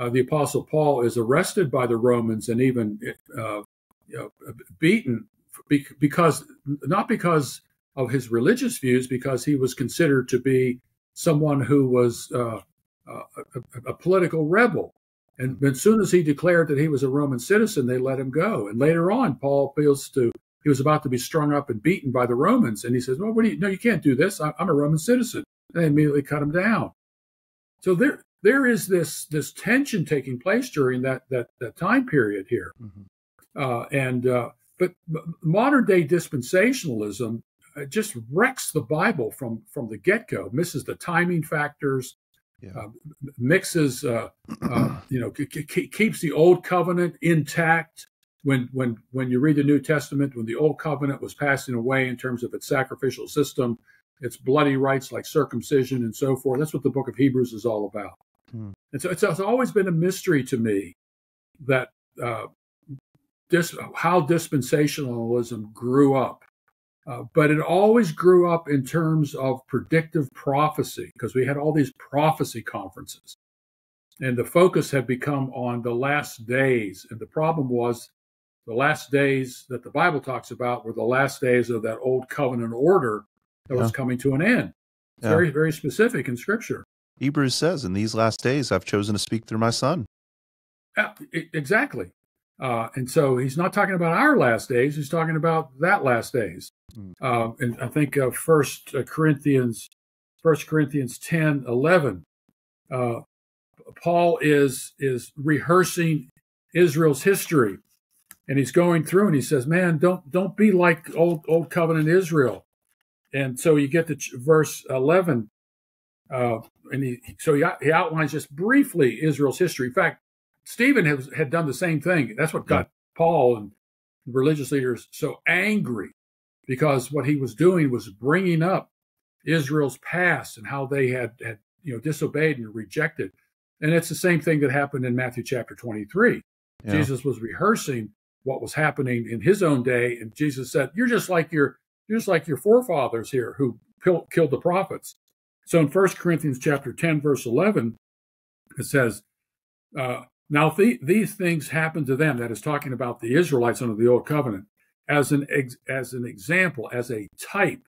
uh, the apostle Paul is arrested by the Romans and even uh, you know, beaten because not because of his religious views, because he was considered to be someone who was uh, uh, a, a, political rebel. And as soon as he declared that he was a Roman citizen, they let him go. And later on, Paul appeals to he was about to be strung up and beaten by the Romans, and he says, "Well, what do you? No, you can't do this. I'm a Roman citizen." And they immediately cut him down. So there, there is this this tension taking place during that that that time period here, mm-hmm. uh, and uh, but modern day dispensationalism uh, just wrecks the Bible from from the get go, misses the timing factors, yeah. uh, mixes, uh, uh, you know, c- c- keeps the old covenant intact. When when when you read the New Testament, when the old covenant was passing away in terms of its sacrificial system, its bloody rites like circumcision and so forth. That's what the Book of Hebrews is all about. Hmm. And so it's, it's, always been a mystery to me that uh, dis- how dispensationalism grew up. Uh, but it always grew up in terms of predictive prophecy because we had all these prophecy conferences. And the focus had become on the last days. And the problem was the last days that the Bible talks about were the last days of that old covenant order that yeah. was coming to an end. It's yeah. very, very specific in Scripture. Hebrews says, In these last days, I've chosen to speak through my son. Yeah, exactly. Uh, and so he's not talking about our last days. He's talking about that last days. Mm. Uh, and I think uh, First Corinthians, First Corinthians 10, 11, uh, Paul is is rehearsing Israel's history, and he's going through and he says, "Man, don't don't be like old old covenant Israel." And so you get to verse 11, uh, and he so he, he outlines just briefly Israel's history. In fact, Stephen has, had done the same thing. That's what got Paul and the religious leaders so angry because what he was doing was bringing up Israel's past and how they had, had you know disobeyed and rejected. And it's the same thing that happened in Matthew chapter 23. Yeah. Jesus was rehearsing what was happening in his own day, and Jesus said, "You're just like your you're just like your forefathers here who killed the prophets." So in 1 Corinthians chapter 10, verse 11, it says, uh, now, th- these things happened to them, that is talking about the Israelites under the Old Covenant, as an, ex- as an example, as a type.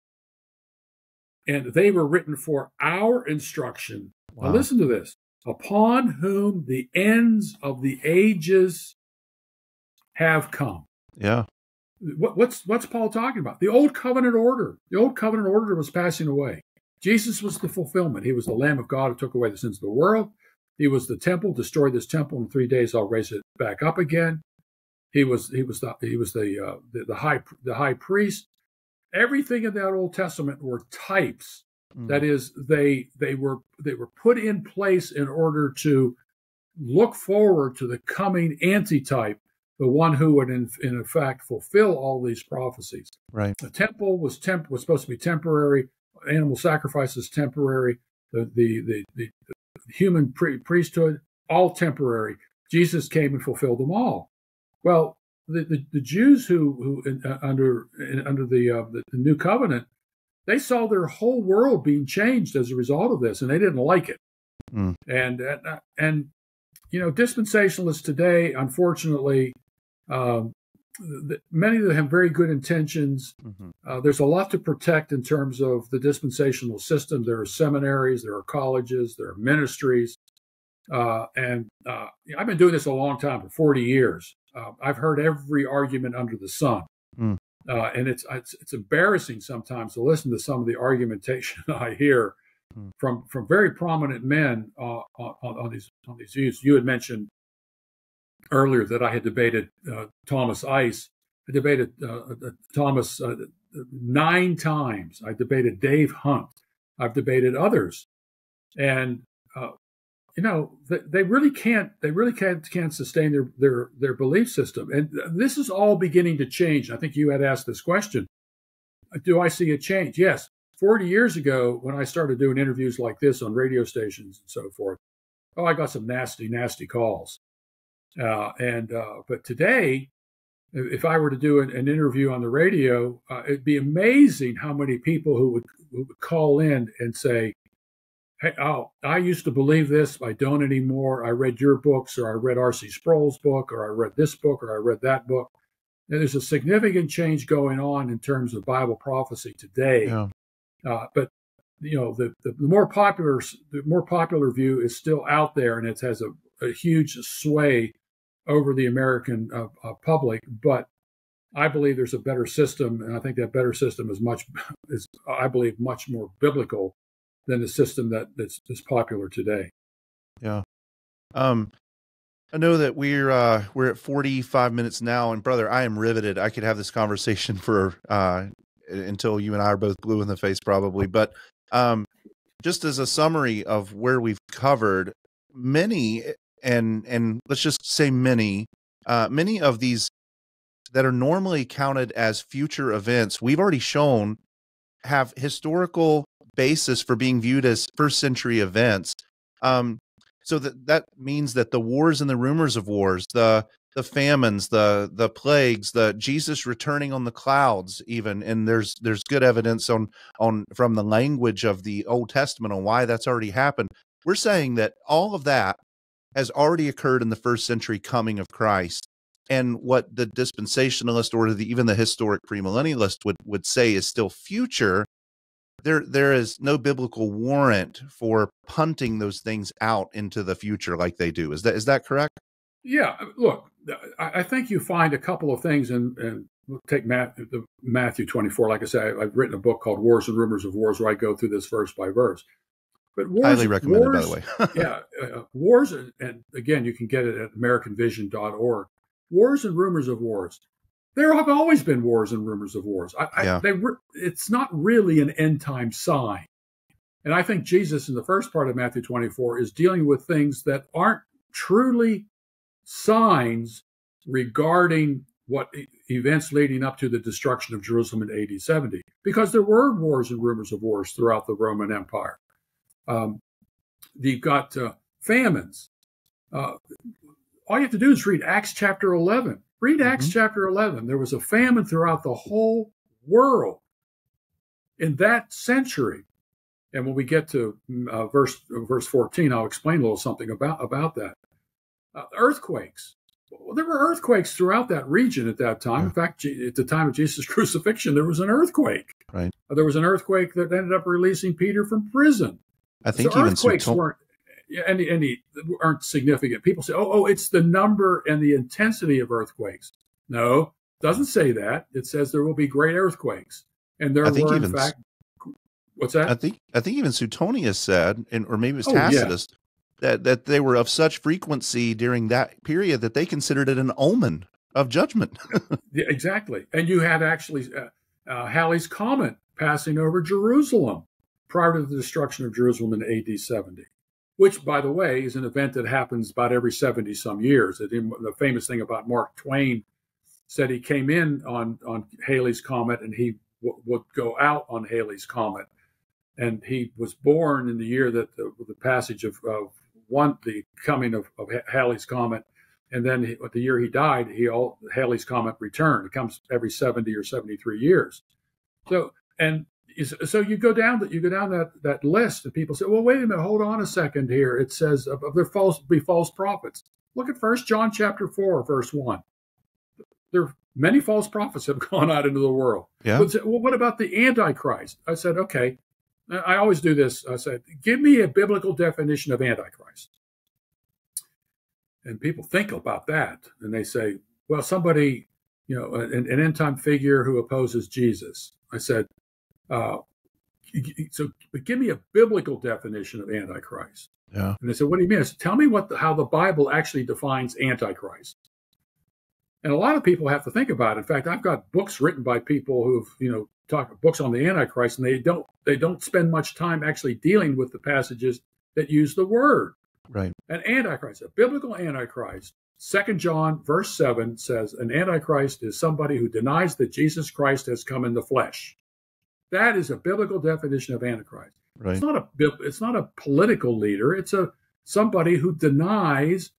And they were written for our instruction. Wow. Now, listen to this upon whom the ends of the ages have come. Yeah. What, what's what's Paul talking about? The old covenant order. The old covenant order was passing away. Jesus was the fulfillment. He was the Lamb of God who took away the sins of the world. He was the temple, destroy this temple in three days. I'll raise it back up again. He was he was the he was the uh, the, the, high the high priest. Everything in that Old Testament were types. Mm. That is, they they were they were put in place in order to look forward to the coming antitype, the one who would in, in effect fulfill all these prophecies. Right. The temple was temp was supposed to be temporary. Animal sacrifices temporary. The the the, the, human pre- priesthood, all temporary. Jesus came and fulfilled them all. Well, the, the, the Jews who, who uh, under under the, uh, the, the new covenant, they saw their whole world being changed as a result of this, and they didn't like it. Mm. And uh, and you know, dispensationalists today, unfortunately, um, many of them have very good intentions. Mm-hmm. Uh, there's a lot to protect in terms of the dispensational system. There are seminaries, there are colleges, there are ministries. Uh, and uh, I've been doing this a long time, for 40 years. Uh, I've heard every argument under the sun. Mm. and it's, it's, it's embarrassing sometimes to listen to some of the argumentation I hear mm. from from very prominent men uh, on, on, these on these views. You had mentioned earlier that I had debated uh, Thomas Ice. I debated uh, uh Thomas uh, nine times. I debated Dave Hunt. I've debated others, and uh, you know they really can't they really can't can't sustain their their their belief system. And this is all beginning to change. I think you had asked this question. Do I see a change? Yes. 40 years ago, when I started doing interviews like this on radio stations and so forth, oh, I got some nasty, nasty calls. Uh, and uh, but today, if I were to do an, an interview on the radio, uh, it'd be amazing how many people who would, who would call in and say, "Hey, oh, I used to believe this, I don't anymore. I read your books, or I read R.C. Sproul's book, or I read this book, or I read that book." And there's a significant change going on in terms of Bible prophecy today. Yeah. Uh, but you know, the, the more popular the more popular view is still out there, and it has a, a huge sway over the American uh, uh, public. But I believe there's a better system, and I think that better system is much is I believe much more biblical than the system that that's, that's popular today. Yeah. Um, I know that we're uh, we're at 45 minutes now, and brother, I am riveted. I could have this conversation for uh, until you and I are both blue in the face, probably. But um, just as a summary of where we've covered, many and and let's just say many uh, many of these that are normally counted as future events we've already shown have historical basis for being viewed as first century events. Um, so that that means that the wars and the rumors of wars the the famines the the plagues the jesus returning on the clouds even and there's there's good evidence on on from the language of the old testament on why that's already happened. We're saying that all of that has already occurred in the first century coming of Christ. And what the dispensationalist or the, even the historic premillennialist would, would say is still future, there there is no biblical warrant for punting those things out into the future like they do. Is that is that correct? Yeah. Uh, look, I, think you find a couple of things, and, and take Matthew 24. Like I said, I've written a book called Wars and Rumors of Wars where I go through this verse by verse. But wars, highly recommended, wars, by the way. yeah, uh, wars, and again, you can get it at AmericanVision.org. Wars and rumors of wars. There have always been wars and rumors of wars. I, I, yeah. they it's not really an end time sign. And I think Jesus, in the first part of Matthew 24, is dealing with things that aren't truly signs regarding what events leading up to the destruction of Jerusalem in AD 70, because there were wars and rumors of wars throughout the Roman Empire. Um, you've got uh, famines. Uh, all you have to do is read Acts chapter 11. Read mm-hmm. Acts chapter 11. There was a famine throughout the whole world in that century. And when we get to mm, uh, verse verse 14, I'll explain a little something about, about that. Uh, earthquakes. Well, there were earthquakes throughout that region at that time. Yeah. In fact, at the time of Jesus' crucifixion, there was an earthquake. Right. Uh, there was an earthquake that ended up releasing Peter from prison. I think so earthquakes weren't any any aren't significant. People say, "Oh, oh, it's the number and the intensity of earthquakes." No, doesn't say that. It says there will be great earthquakes, and there were in fact. What's that? I think I think even Suetonius said, and or maybe it was oh, Tacitus, yeah. that that they were of such frequency during that period that they considered it an omen of judgment. yeah, exactly, and you had actually uh, uh, Halley's comet passing over Jerusalem prior to the destruction of Jerusalem in AD 70, which, by the way, is an event that happens about every 70 some years. The famous thing about Mark Twain said he came in on, on Halley's Comet and he w- would go out on Halley's Comet. And he was born in the year that the, the passage of, of, one, the coming of, of Halley's Comet. And then he, the year he died, he all Halley's Comet returned. It comes every 70 or 73 years. So, and so you go down that you go down that that list and people say well wait a minute hold on a second here. It says of, there false be false prophets. Look at first john chapter 4 verse 1 there are many false prophets have gone out into the world. Yeah. Well what about the antichrist? I said okay i always do this. I said give me a biblical definition of antichrist. And people think about that and they say well somebody you know an, an end time figure who opposes jesus. I said uh, so, but give me a biblical definition of Antichrist. Yeah. And they said, "What do you mean?" I said, "Tell me what the, how the Bible actually defines Antichrist." And a lot of people have to think about it. In fact, I've got books written by people who've, you know, talk books on the Antichrist, and they don't they don't spend much time actually dealing with the passages that use the word. Right. An Antichrist, a biblical Antichrist. Second John verse seven says an Antichrist is somebody who denies that Jesus Christ has come in the flesh. That is a biblical definition of Antichrist. Right. It's not a it's not a political leader. It's a somebody who denies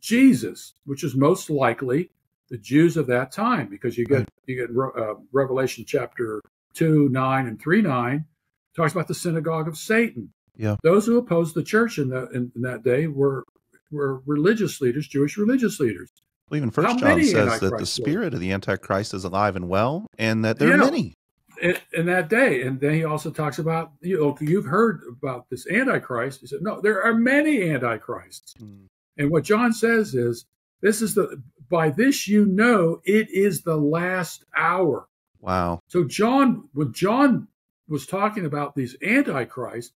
Jesus, which is most likely the Jews of that time, because you get Right. you get uh, Revelation chapter two nine and three nine talks about the synagogue of Satan. Yeah. those who opposed the church in that in, in that day were were religious leaders, Jewish religious leaders. Well, even How First John many says that the spirit of the Antichrist is alive and well, and that there are many. In, in that day. And then he also talks about, you know, you've heard about this Antichrist. He said, no, there are many Antichrists. Mm. And what John says is, this is the, by this you know it is the last hour. Wow. So John, when John was talking about these Antichrists,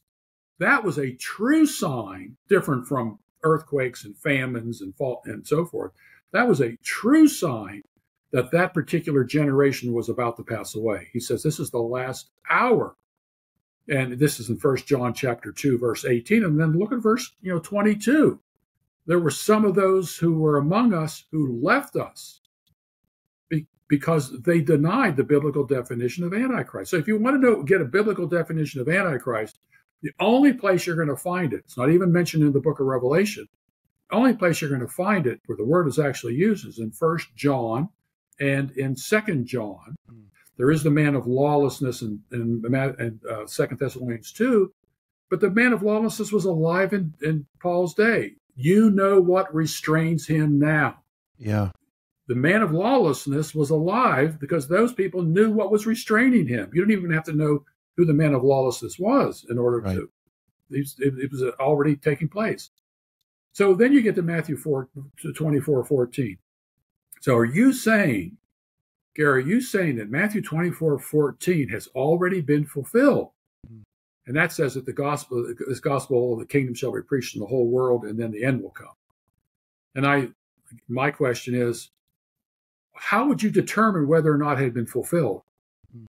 that was a true sign, different from earthquakes and famines and fault and so forth. That was a true sign that that particular generation was about to pass away. He says this is the last hour. And this is in First John chapter 2 verse 18 and then look at verse, you know, 22. There were some of those who were among us who left us be- because they denied the biblical definition of antichrist. So if you want to know get a biblical definition of antichrist, the only place you're going to find it, it's not even mentioned in the book of Revelation. The only place you're going to find it where the word is actually used is in First John and in Second John. Mm. There is the man of lawlessness in, in, in uh, Second Thessalonians 2, but the man of lawlessness was alive in, in Paul's day. You know what restrains him now. Yeah. The man of lawlessness was alive because those people knew what was restraining him. You don't even have to know who the man of lawlessness was in order Right. to. It, it was already taking place. So then you get to Matthew 4 to 24, 14. So are you saying, Gary, are you saying that Matthew 24, 14 has already been fulfilled? Mhm. And that says that the gospel, this gospel of the kingdom shall be preached in the whole world, and then the end will come. And I, my question is, how would you determine whether or not it had been fulfilled? Mhm.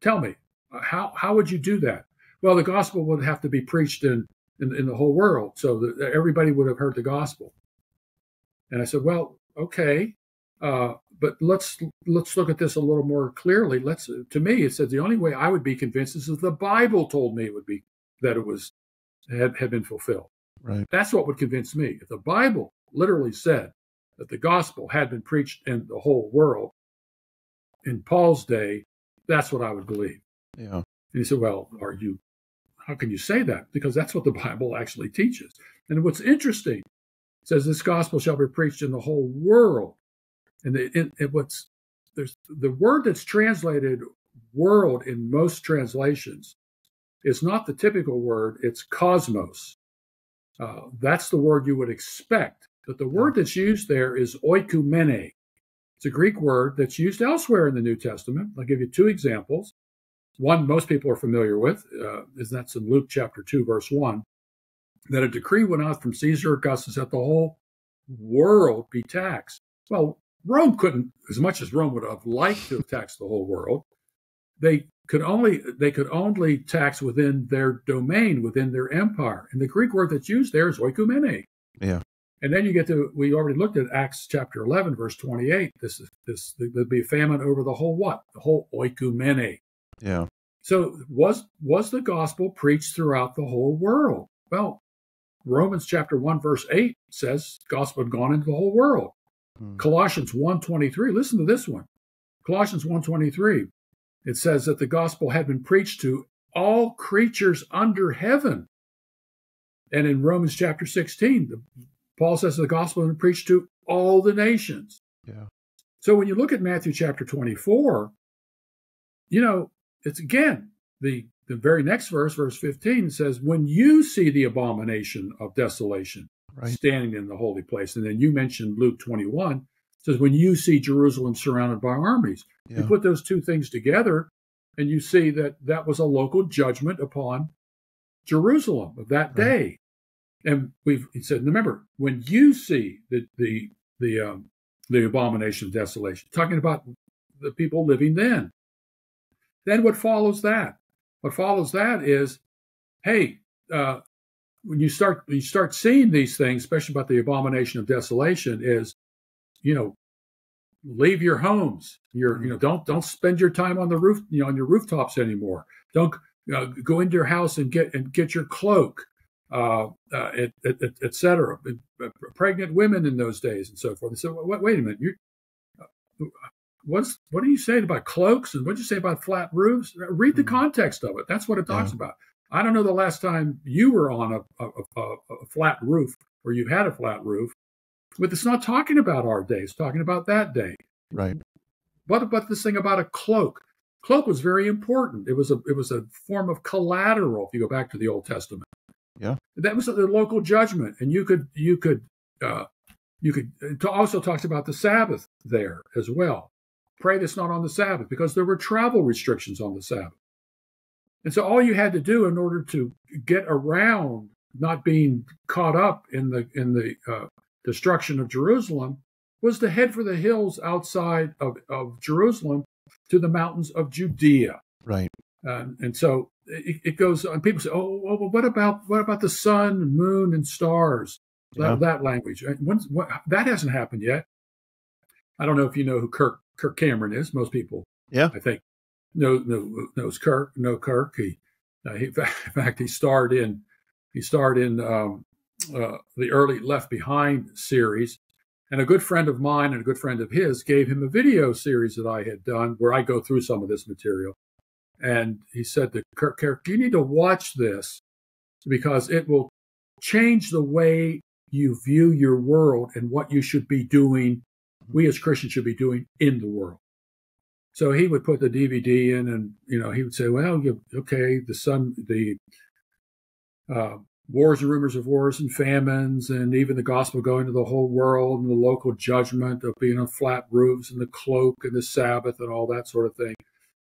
Tell me, how how would you do that? Well, the gospel would have to be preached in in, in the whole world, so that everybody would have heard the gospel. And I said, well, okay, uh, but let's let's look at this a little more clearly. Let's to me, it said the only way I would be convinced is if the Bible told me it would be that it was had, had been fulfilled. Right. That's what would convince me. If the Bible literally said that the gospel had been preached in the whole world in Paul's day, that's what I would believe. Yeah. And he said, Well, are you, how can you say that? Because that's what the Bible actually teaches. And what's interesting, it says, This gospel shall be preached in the whole world. And it, it, it- what's, there's the word that's translated world in most translations is not the typical word, it's cosmos. Uh, that's the word you would expect. But the word that's used there is oikumene. It's a Greek word that's used elsewhere in the New Testament. I'll give you two examples. One most people are familiar with uh, is that's in Luke chapter 2, verse 1, that a decree went out from Caesar Augustus that the whole world be taxed. Well, Rome couldn't, as much as Rome would have liked to have taxed the whole world, they could only they could only tax within their domain, within their empire. And the Greek word that's used there is oikumene. Yeah. And then you get to we already looked at Acts chapter eleven, verse twenty eight. This is this there'd be a famine over the whole what? The whole oikumene. Yeah. So was was the gospel preached throughout the whole world? Well, Romans chapter 1 verse 8 says gospel had gone into the whole world. Hmm. Colossians 1:23, listen to this one. Colossians 1:23. It says that the gospel had been preached to all creatures under heaven. And in Romans chapter 16, the, Paul says the gospel had been preached to all the nations. Yeah. So when you look at Matthew chapter 24, you know, it's again the the very next verse, verse 15 says, "When you see the abomination of desolation Right. standing in the holy place," and then you mentioned Luke 21 says, "When you see Jerusalem surrounded by armies," you put those two things together, and you see that that was a local judgment upon Jerusalem of that Right. day. And we've he said, remember, when you see the the the um, the abomination of desolation, talking about the people living then. Then what follows that? What follows that is, hey, uh, when you start when you start seeing these things, especially about the abomination of desolation, is you know leave your homes. Your you know don't don't spend your time on the roof you know on your rooftops anymore. Don't uh, go into your house and get and get your cloak, uh, uh, et, et, et, et cetera. Pregnant women in those days and so forth. And so wait, wait a minute, you uh, what's what are you saying about cloaks and what did you say about flat roofs? Read the mm-hmm. context of it. That's what it talks yeah. about. I don't know the last time you were on a, a, a, a, flat roof or you had a flat roof, but it's not talking about our day. It's talking about that day. Right. What about this thing about a cloak? Cloak was very important. It was a it was a form of collateral. If you go back to the Old Testament, yeah, that was the local judgment, and you could you could uh, you could it also talks about the Sabbath there as well. Pray that's not on the Sabbath because there were travel restrictions on the Sabbath. And so all you had to do in order to get around not being caught up in the in the uh, destruction of Jerusalem was to head for the hills outside of, of Jerusalem to the mountains of Judea. Right. Um, and so it, it, goes on. People say, "Oh, well, what about what about the sun, moon, and stars?" Yeah. That, that language. When's, what, that hasn't happened yet. I don't know if you know who Kirk Kirk Cameron is. Most people, yeah, I think knows no, knows Kirk. No Kirk. He, uh, he, in fact, he starred in he starred in um, uh, the early Left Behind series. And a good friend of mine and a good friend of his gave him a video series that I had done where I go through some of this material. And he said to Kirk, Kirk, you need to watch this because it will change the way you view your world and what you should be doing, we as Christians should be doing in the world. So he would put the DVD in, and you know he would say, "Well, you, okay, the sun, the uh, wars and rumors of wars and famines, and even the gospel going to the whole world, and the local judgment of being on flat roofs, and the cloak, and the Sabbath, and all that sort of thing."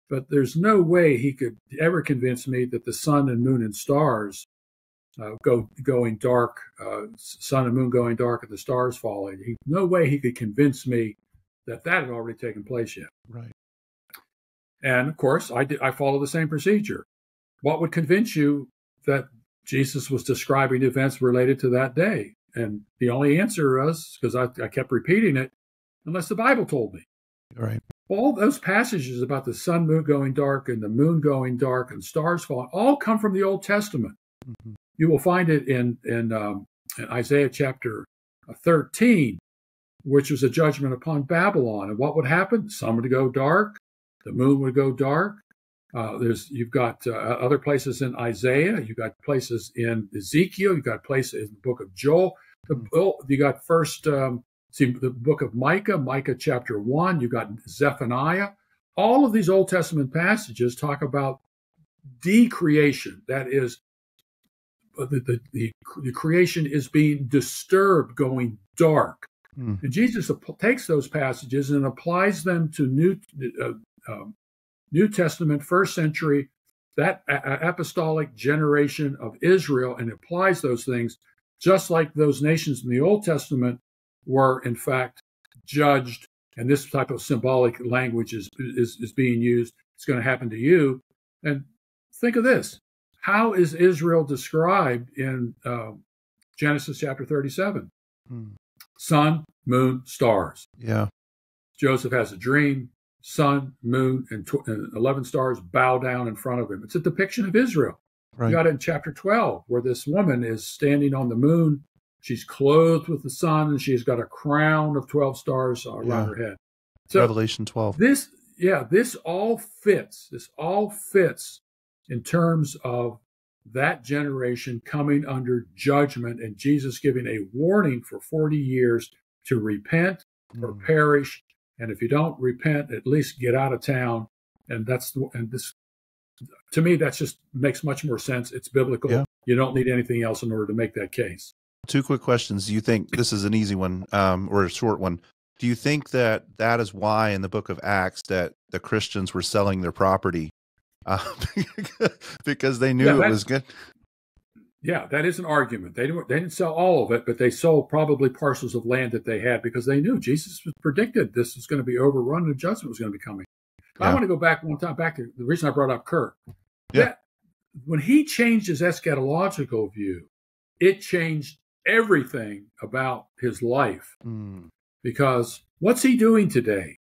But there's no way he could ever convince me that the sun and moon and stars uh, go going dark, uh, sun and moon going dark, and the stars falling. He, no way he could convince me that that had already taken place yet. Right. And of course, I, did, I follow the same procedure. What would convince you that Jesus was describing events related to that day? And the only answer was because I, I kept repeating it, unless the Bible told me. Right. All those passages about the sun moon going dark and the moon going dark and stars falling all come from the Old Testament. Mm-hmm. You will find it in in, um, in Isaiah chapter 13, which was a judgment upon Babylon. And what would happen? The sun would go dark, the moon would go dark. Uh, there's you've got uh, other places in Isaiah, you've got places in Ezekiel, you've got places in the book of Joel. The, hmm. you got first um, see the book of Micah, Micah chapter one. You got Zephaniah. All of these Old Testament passages talk about decreation. That is, uh, the, the, the, the creation is being disturbed, going dark. Mm. And Jesus takes those passages and applies them to new uh, um, New Testament, first century, that a- apostolic generation of Israel, and applies those things just like those nations in the Old Testament were, in fact, judged. And this type of symbolic language is, is, is being used. It's going to happen to you. And think of this how is Israel described in uh, Genesis chapter 37? Hmm. Sun, moon, stars. Yeah. Joseph has a dream sun, moon, and, tw- and 11 stars bow down in front of him. It's a depiction of Israel. Right. You got it in chapter 12, where this woman is standing on the moon. She's clothed with the sun, and she's got a crown of 12 stars around yeah. her head. So Revelation 12. This, yeah, this all fits. This all fits in terms of that generation coming under judgment and Jesus giving a warning for 40 years to repent mm. or perish and if you don't repent, at least get out of town. And that's the, and this to me that just makes much more sense. It's biblical. Yeah. You don't need anything else in order to make that case. Two quick questions. Do you think this is an easy one um, or a short one? Do you think that that is why in the book of Acts that the Christians were selling their property uh, because they knew yeah, it was good? Yeah, that is an argument. They didn't, they didn't sell all of it, but they sold probably parcels of land that they had because they knew Jesus was predicted this was going to be overrun and judgment was going to be coming. Yeah. I want to go back one time back to the reason I brought up Kirk. Yeah. That, when he changed his eschatological view, it changed everything about his life. Mm. Because what's he doing today?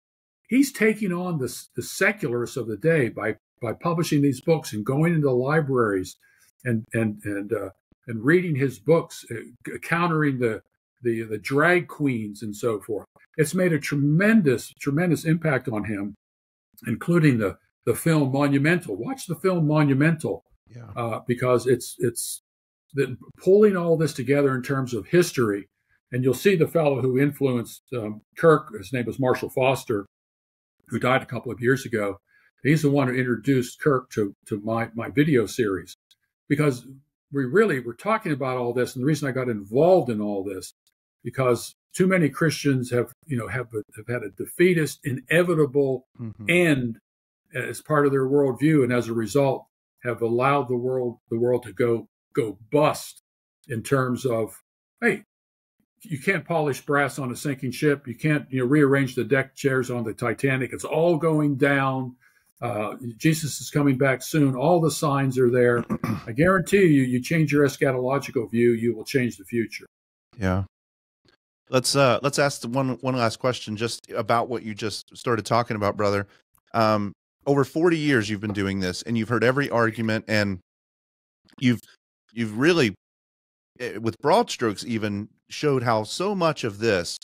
He's taking on the, the secularists of the day by, by publishing these books and going into libraries and and and uh, and reading his books, uh, countering the, the the drag queens and so forth. It's made a tremendous tremendous impact on him, including the the film Monumental. Watch the film Monumental, yeah. uh, because it's it's the, pulling all this together in terms of history. And you'll see the fellow who influenced um, Kirk. His name was Marshall Foster, who died a couple of years ago. He's the one who introduced Kirk to to my my video series because we really were talking about all this, and the reason I got involved in all this because too many Christians have you know have have had a defeatist, inevitable mm-hmm. end as part of their worldview, and as a result, have allowed the world the world to go go bust in terms of hey you can't polish brass on a sinking ship. You can't you know rearrange the deck chairs on the titanic. It's all going down uh, Jesus is coming back soon. All the signs are there. I guarantee you, you change your eschatological view, you will change the future. Yeah. Let's uh let's ask the one one last question just about what you just started talking about, brother. Um, over 40 years you've been doing this and you've heard every argument and you've you've really eh, with broad strokes even showed how so much of this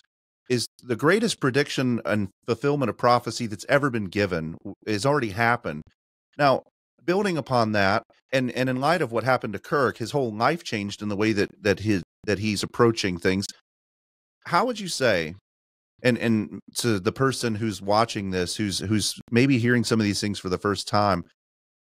is the greatest prediction and fulfillment of prophecy that's ever been given has already happened. Now, building upon that, and and in light of what happened to Kirk, his whole life changed in the way that that his that he's approaching things. How would you say, and and to the person who's watching this, who's who's maybe hearing some of these things for the first time,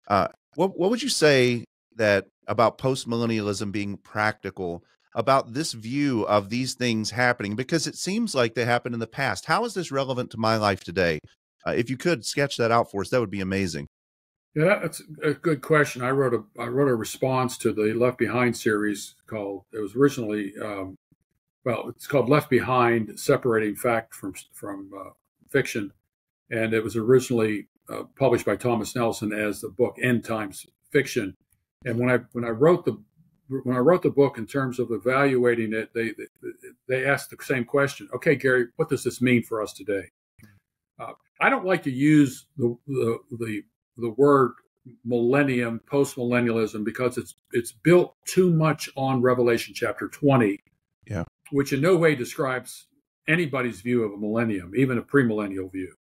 uh, what what would you say that about post millennialism being practical about this view of these things happening because it seems like they happened in the past. How is this relevant to my life today? Uh, if you could sketch that out for us, that would be amazing. Yeah, that's a good question. I wrote a I wrote a response to the Left Behind series called. It was originally um, well, it's called Left Behind: Separating Fact from from uh, Fiction, and it was originally uh, published by Thomas Nelson as the book End Times Fiction. And when I when I wrote the when I wrote the book, in terms of evaluating it, they they asked the same question. Okay, Gary, what does this mean for us today? Uh, I don't like to use the the the, the word millennium, post millennialism, because it's it's built too much on Revelation chapter twenty, yeah, which in no way describes anybody's view of a millennium, even a premillennial view.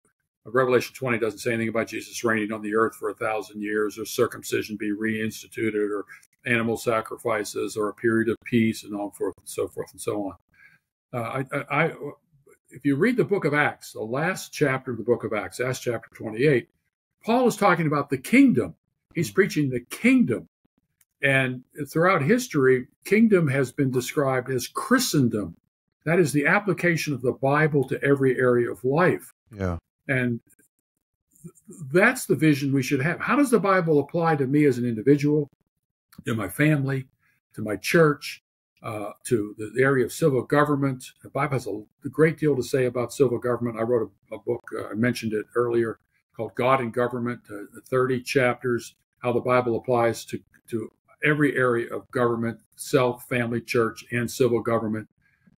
Revelation 20 doesn't say anything about Jesus reigning on the earth for a thousand years or circumcision be reinstituted or animal sacrifices or a period of peace and on forth and so forth and so on. Uh, I, I, if you read the book of Acts, the last chapter of the book of Acts, Acts chapter 28, Paul is talking about the kingdom. He's preaching the kingdom. And throughout history, kingdom has been described as Christendom. That is the application of the Bible to every area of life. Yeah. And that's the vision we should have. How does the Bible apply to me as an individual? To my family, to my church, uh, to the area of civil government. The Bible has a, a, great deal to say about civil government. I wrote a, a book, uh, I mentioned it earlier, called God and Government, uh, 30 chapters, how the Bible applies to, to every area of government, self, family, church, and civil government.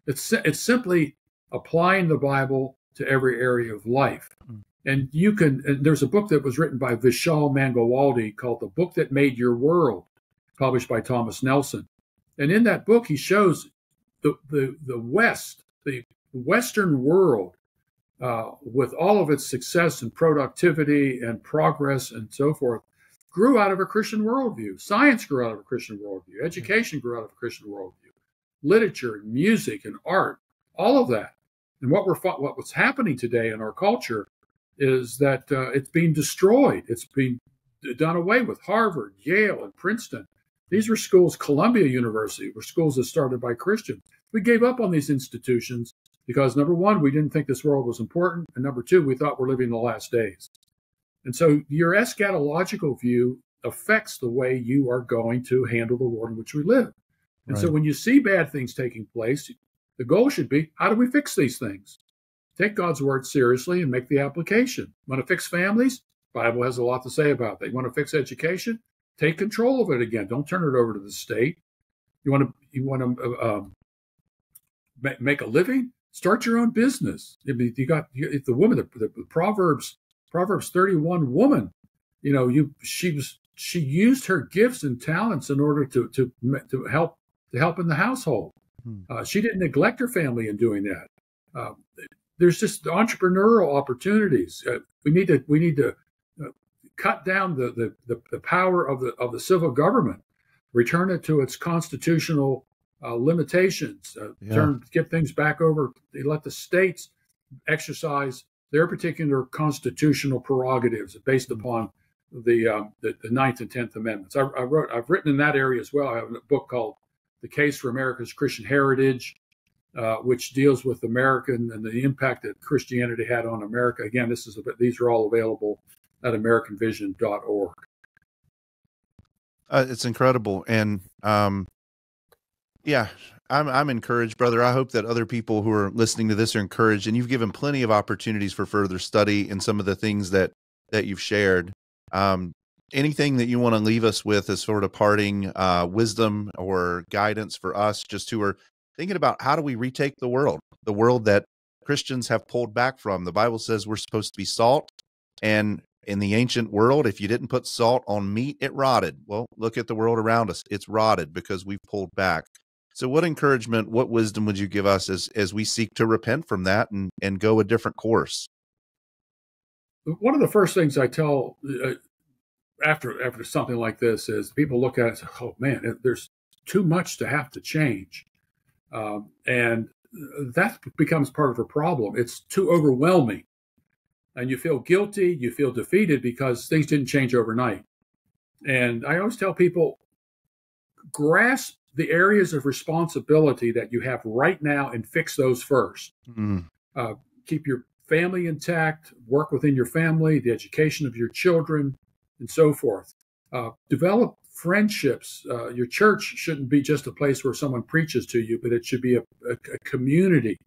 It's, it's simply applying the Bible to every area of life. Mm. And you can, and there's a book that was written by Vishal Mangalwadi called The Book That Made Your World published by Thomas Nelson. And in that book, he shows the, the, the West, the Western world, uh, with all of its success and productivity and progress and so forth, grew out of a Christian worldview. Science grew out of a Christian worldview. Education grew out of a Christian worldview. Literature, and music, and art, all of that. And what we're what what's happening today in our culture is that uh, it's being destroyed. It's being done away with. Harvard, Yale, and Princeton these were schools, Columbia University were schools that started by Christians. We gave up on these institutions because number one, we didn't think this world was important. And number two, we thought we're living the last days. And so your eschatological view affects the way you are going to handle the world in which we live. And right. so when you see bad things taking place, the goal should be how do we fix these things? Take God's word seriously and make the application. Want to fix families? Bible has a lot to say about that. You want to fix education? Take control of it again. Don't turn it over to the state. You want to you want to uh, um, make a living? Start your own business. I mean, you got if the woman, the, the Proverbs Proverbs thirty one woman, you know, you she was she used her gifts and talents in order to to to help to help in the household. Hmm. Uh, she didn't neglect her family in doing that. Uh, there's just entrepreneurial opportunities. Uh, we need to we need to cut down the, the, the the power of the of the civil government, return it to its constitutional uh, limitations, uh, yeah. turn get things back over. They let the states exercise their particular constitutional prerogatives based hmm. upon the, um, the, the Ninth and Tenth Amendments. I, I, wrote I've written in that area as well. I have a book called "The Case for America's Christian Heritage," uh, which deals with American and the impact that Christianity had on America. Again, this is a, these are all available at AmericanVision.org. Uh, it's incredible, and um, yeah, I'm I'm encouraged, brother. I hope that other people who are listening to this are encouraged, and you've given plenty of opportunities for further study in some of the things that that you've shared. Um, anything that you want to leave us with as sort of parting uh, wisdom or guidance for us, just who are thinking about how do we retake the world, the world that Christians have pulled back from. The Bible says we're supposed to be salt, and in the ancient world, if you didn't put salt on meat, it rotted. Well, look at the world around us; it's rotted because we've pulled back. So, what encouragement, what wisdom would you give us as as we seek to repent from that and and go a different course? One of the first things I tell uh, after after something like this is people look at it say, "Oh man, there's too much to have to change," um, and that becomes part of a problem. It's too overwhelming, and you feel guilty, you feel defeated because things didn't change overnight. And I always tell people, grasp the areas of responsibility that you have right now and fix those first. Mm. Uh, keep your family intact, work within your family, the education of your children, and so forth. Uh, develop friendships. Uh, your church shouldn't be just a place where someone preaches to you, but it should be a, a, a community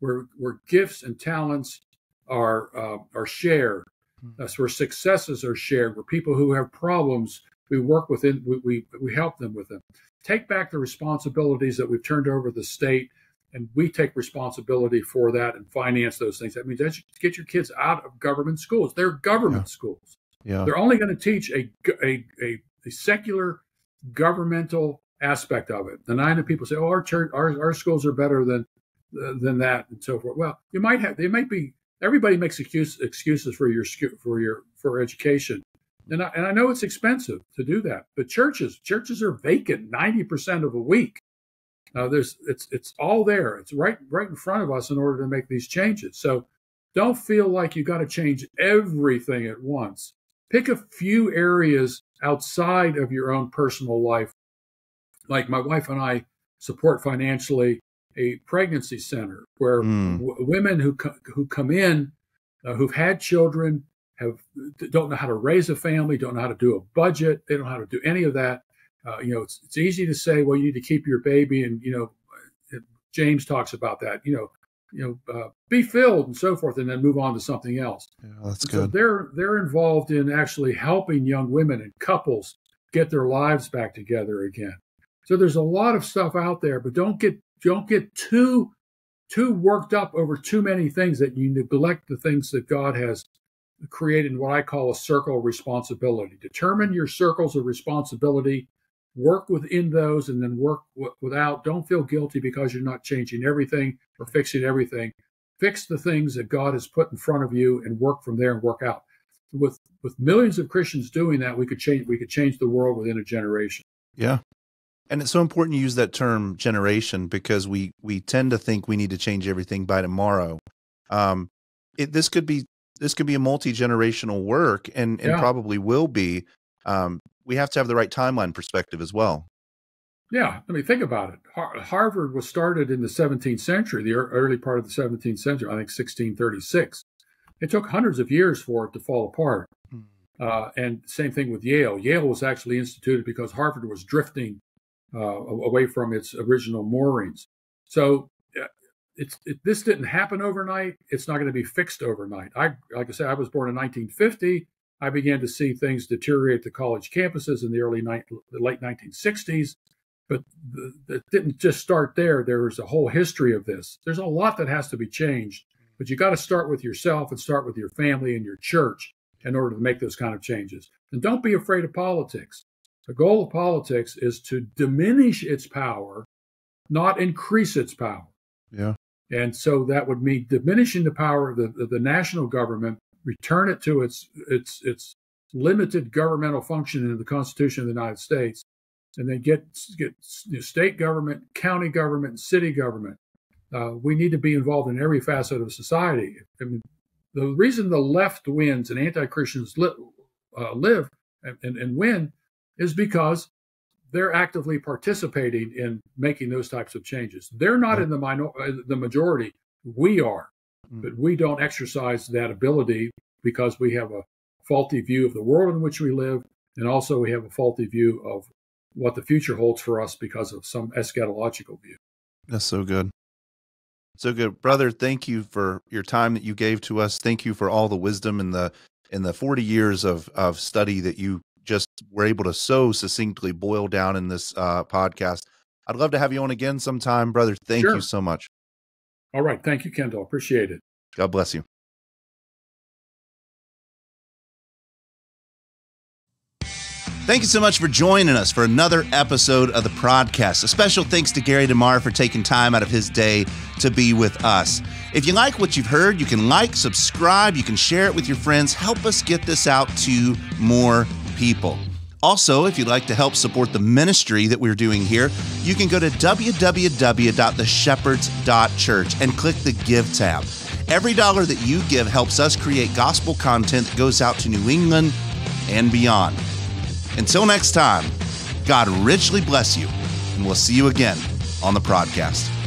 where where gifts and talents are uh, are shared. Mm. That's where successes are shared. Where people who have problems, we work within, we, we, we help them with them take back the responsibilities that we've turned over to the state and we take responsibility for that and finance those things. That means that get your kids out of government schools. They're government yeah. schools. Yeah. They're only going to teach a, a, a, a, secular governmental aspect of it. The nine of people say, "Oh, our church, our, our schools are better than than that," and so forth. Well, you might have. They might be. Everybody makes excuse, excuses for your for your for education, and I, and I know it's expensive to do that, but churches churches are vacant ninety percent of a week. Uh, there's it's it's all there. It's right right in front of us in order to make these changes. So don't feel like you got to change everything at once. Pick a few areas outside of your own personal life. Like my wife and I support financially a pregnancy center where mm. w- women who co- who come in uh, who've had children have don't know how to raise a family, don't know how to do a budget, they don't know how to do any of that. Uh, you know, it's, it's easy to say, well, you need to keep your baby, and you know, James talks about that. You know, you know, uh, be filled and so forth, and then move on to something else. Yeah, that's and good. So they're they're involved in actually helping young women and couples get their lives back together again. So there's a lot of stuff out there, but don't get don't get too too worked up over too many things that you neglect the things that God has created in what I call a circle of responsibility. Determine your circles of responsibility, work within those, and then work w- without. Don't feel guilty because you're not changing everything or fixing everything. Fix the things that God has put in front of you and work from there and work out. With with millions of Christians doing that, we could change we could change the world within a generation. Yeah. And it's so important you use that term generation because we we tend to think we need to change everything by tomorrow. Um, it, this could be this could be a multi generational work, and and yeah. probably will be. Um, we have to have the right timeline perspective as well. Yeah, I mean, think about it. Harvard was started in the 17th century, the early part of the 17th century, I think 1636. It took hundreds of years for it to fall apart. Hmm. Uh, and same thing with Yale. Yale was actually instituted because Harvard was drifting away from its original moorings. So uh, it's it, this didn't happen overnight. It's not going to be fixed overnight. I like I said, I was born in 1950. I began to see things deteriorate the college campuses in the early ni- the late 1960s. But it didn't just start there. There was a whole history of this. There's a lot that has to be changed, but you got to start with yourself and start with your family and your church in order to make those kind of changes. And don't be afraid of politics. The goal of politics is to diminish its power, not increase its power. Yeah. And so that would mean diminishing the power of the, the, the national government, return it to its its its limited governmental function in the Constitution of the United States, and then get get state government, county government, city government. Uh, we need to be involved in every facet of society. I mean, the reason the left wins and anti-Christians li- uh, live and, and, and win is because they're actively participating in making those types of changes. They're not right. in the minor, uh, the majority. We are, mm. but we don't exercise that ability because we have a faulty view of the world in which we live, and also we have a faulty view of what the future holds for us because of some eschatological view. That's so good. So good, brother. Thank you for your time that you gave to us. Thank you for all the wisdom and the in the 40 years of of study that you just were able to so succinctly boil down in this uh, podcast. I'd love to have you on again sometime, brother. Thank sure. you so much. All right. Thank you, Kendall. Appreciate it. God bless you. Thank you so much for joining us for another episode of the podcast. A special thanks to Gary DeMar for taking time out of his day to be with us. If you like what you've heard, you can like, subscribe, you can share it with your friends. Help us get this out to more people. Also, if you'd like to help support the ministry that we're doing here, you can go to www.theshepherds.church and click the Give tab. Every dollar that you give helps us create gospel content that goes out to New England and beyond. Until next time, God richly bless you, and we'll see you again on the podcast.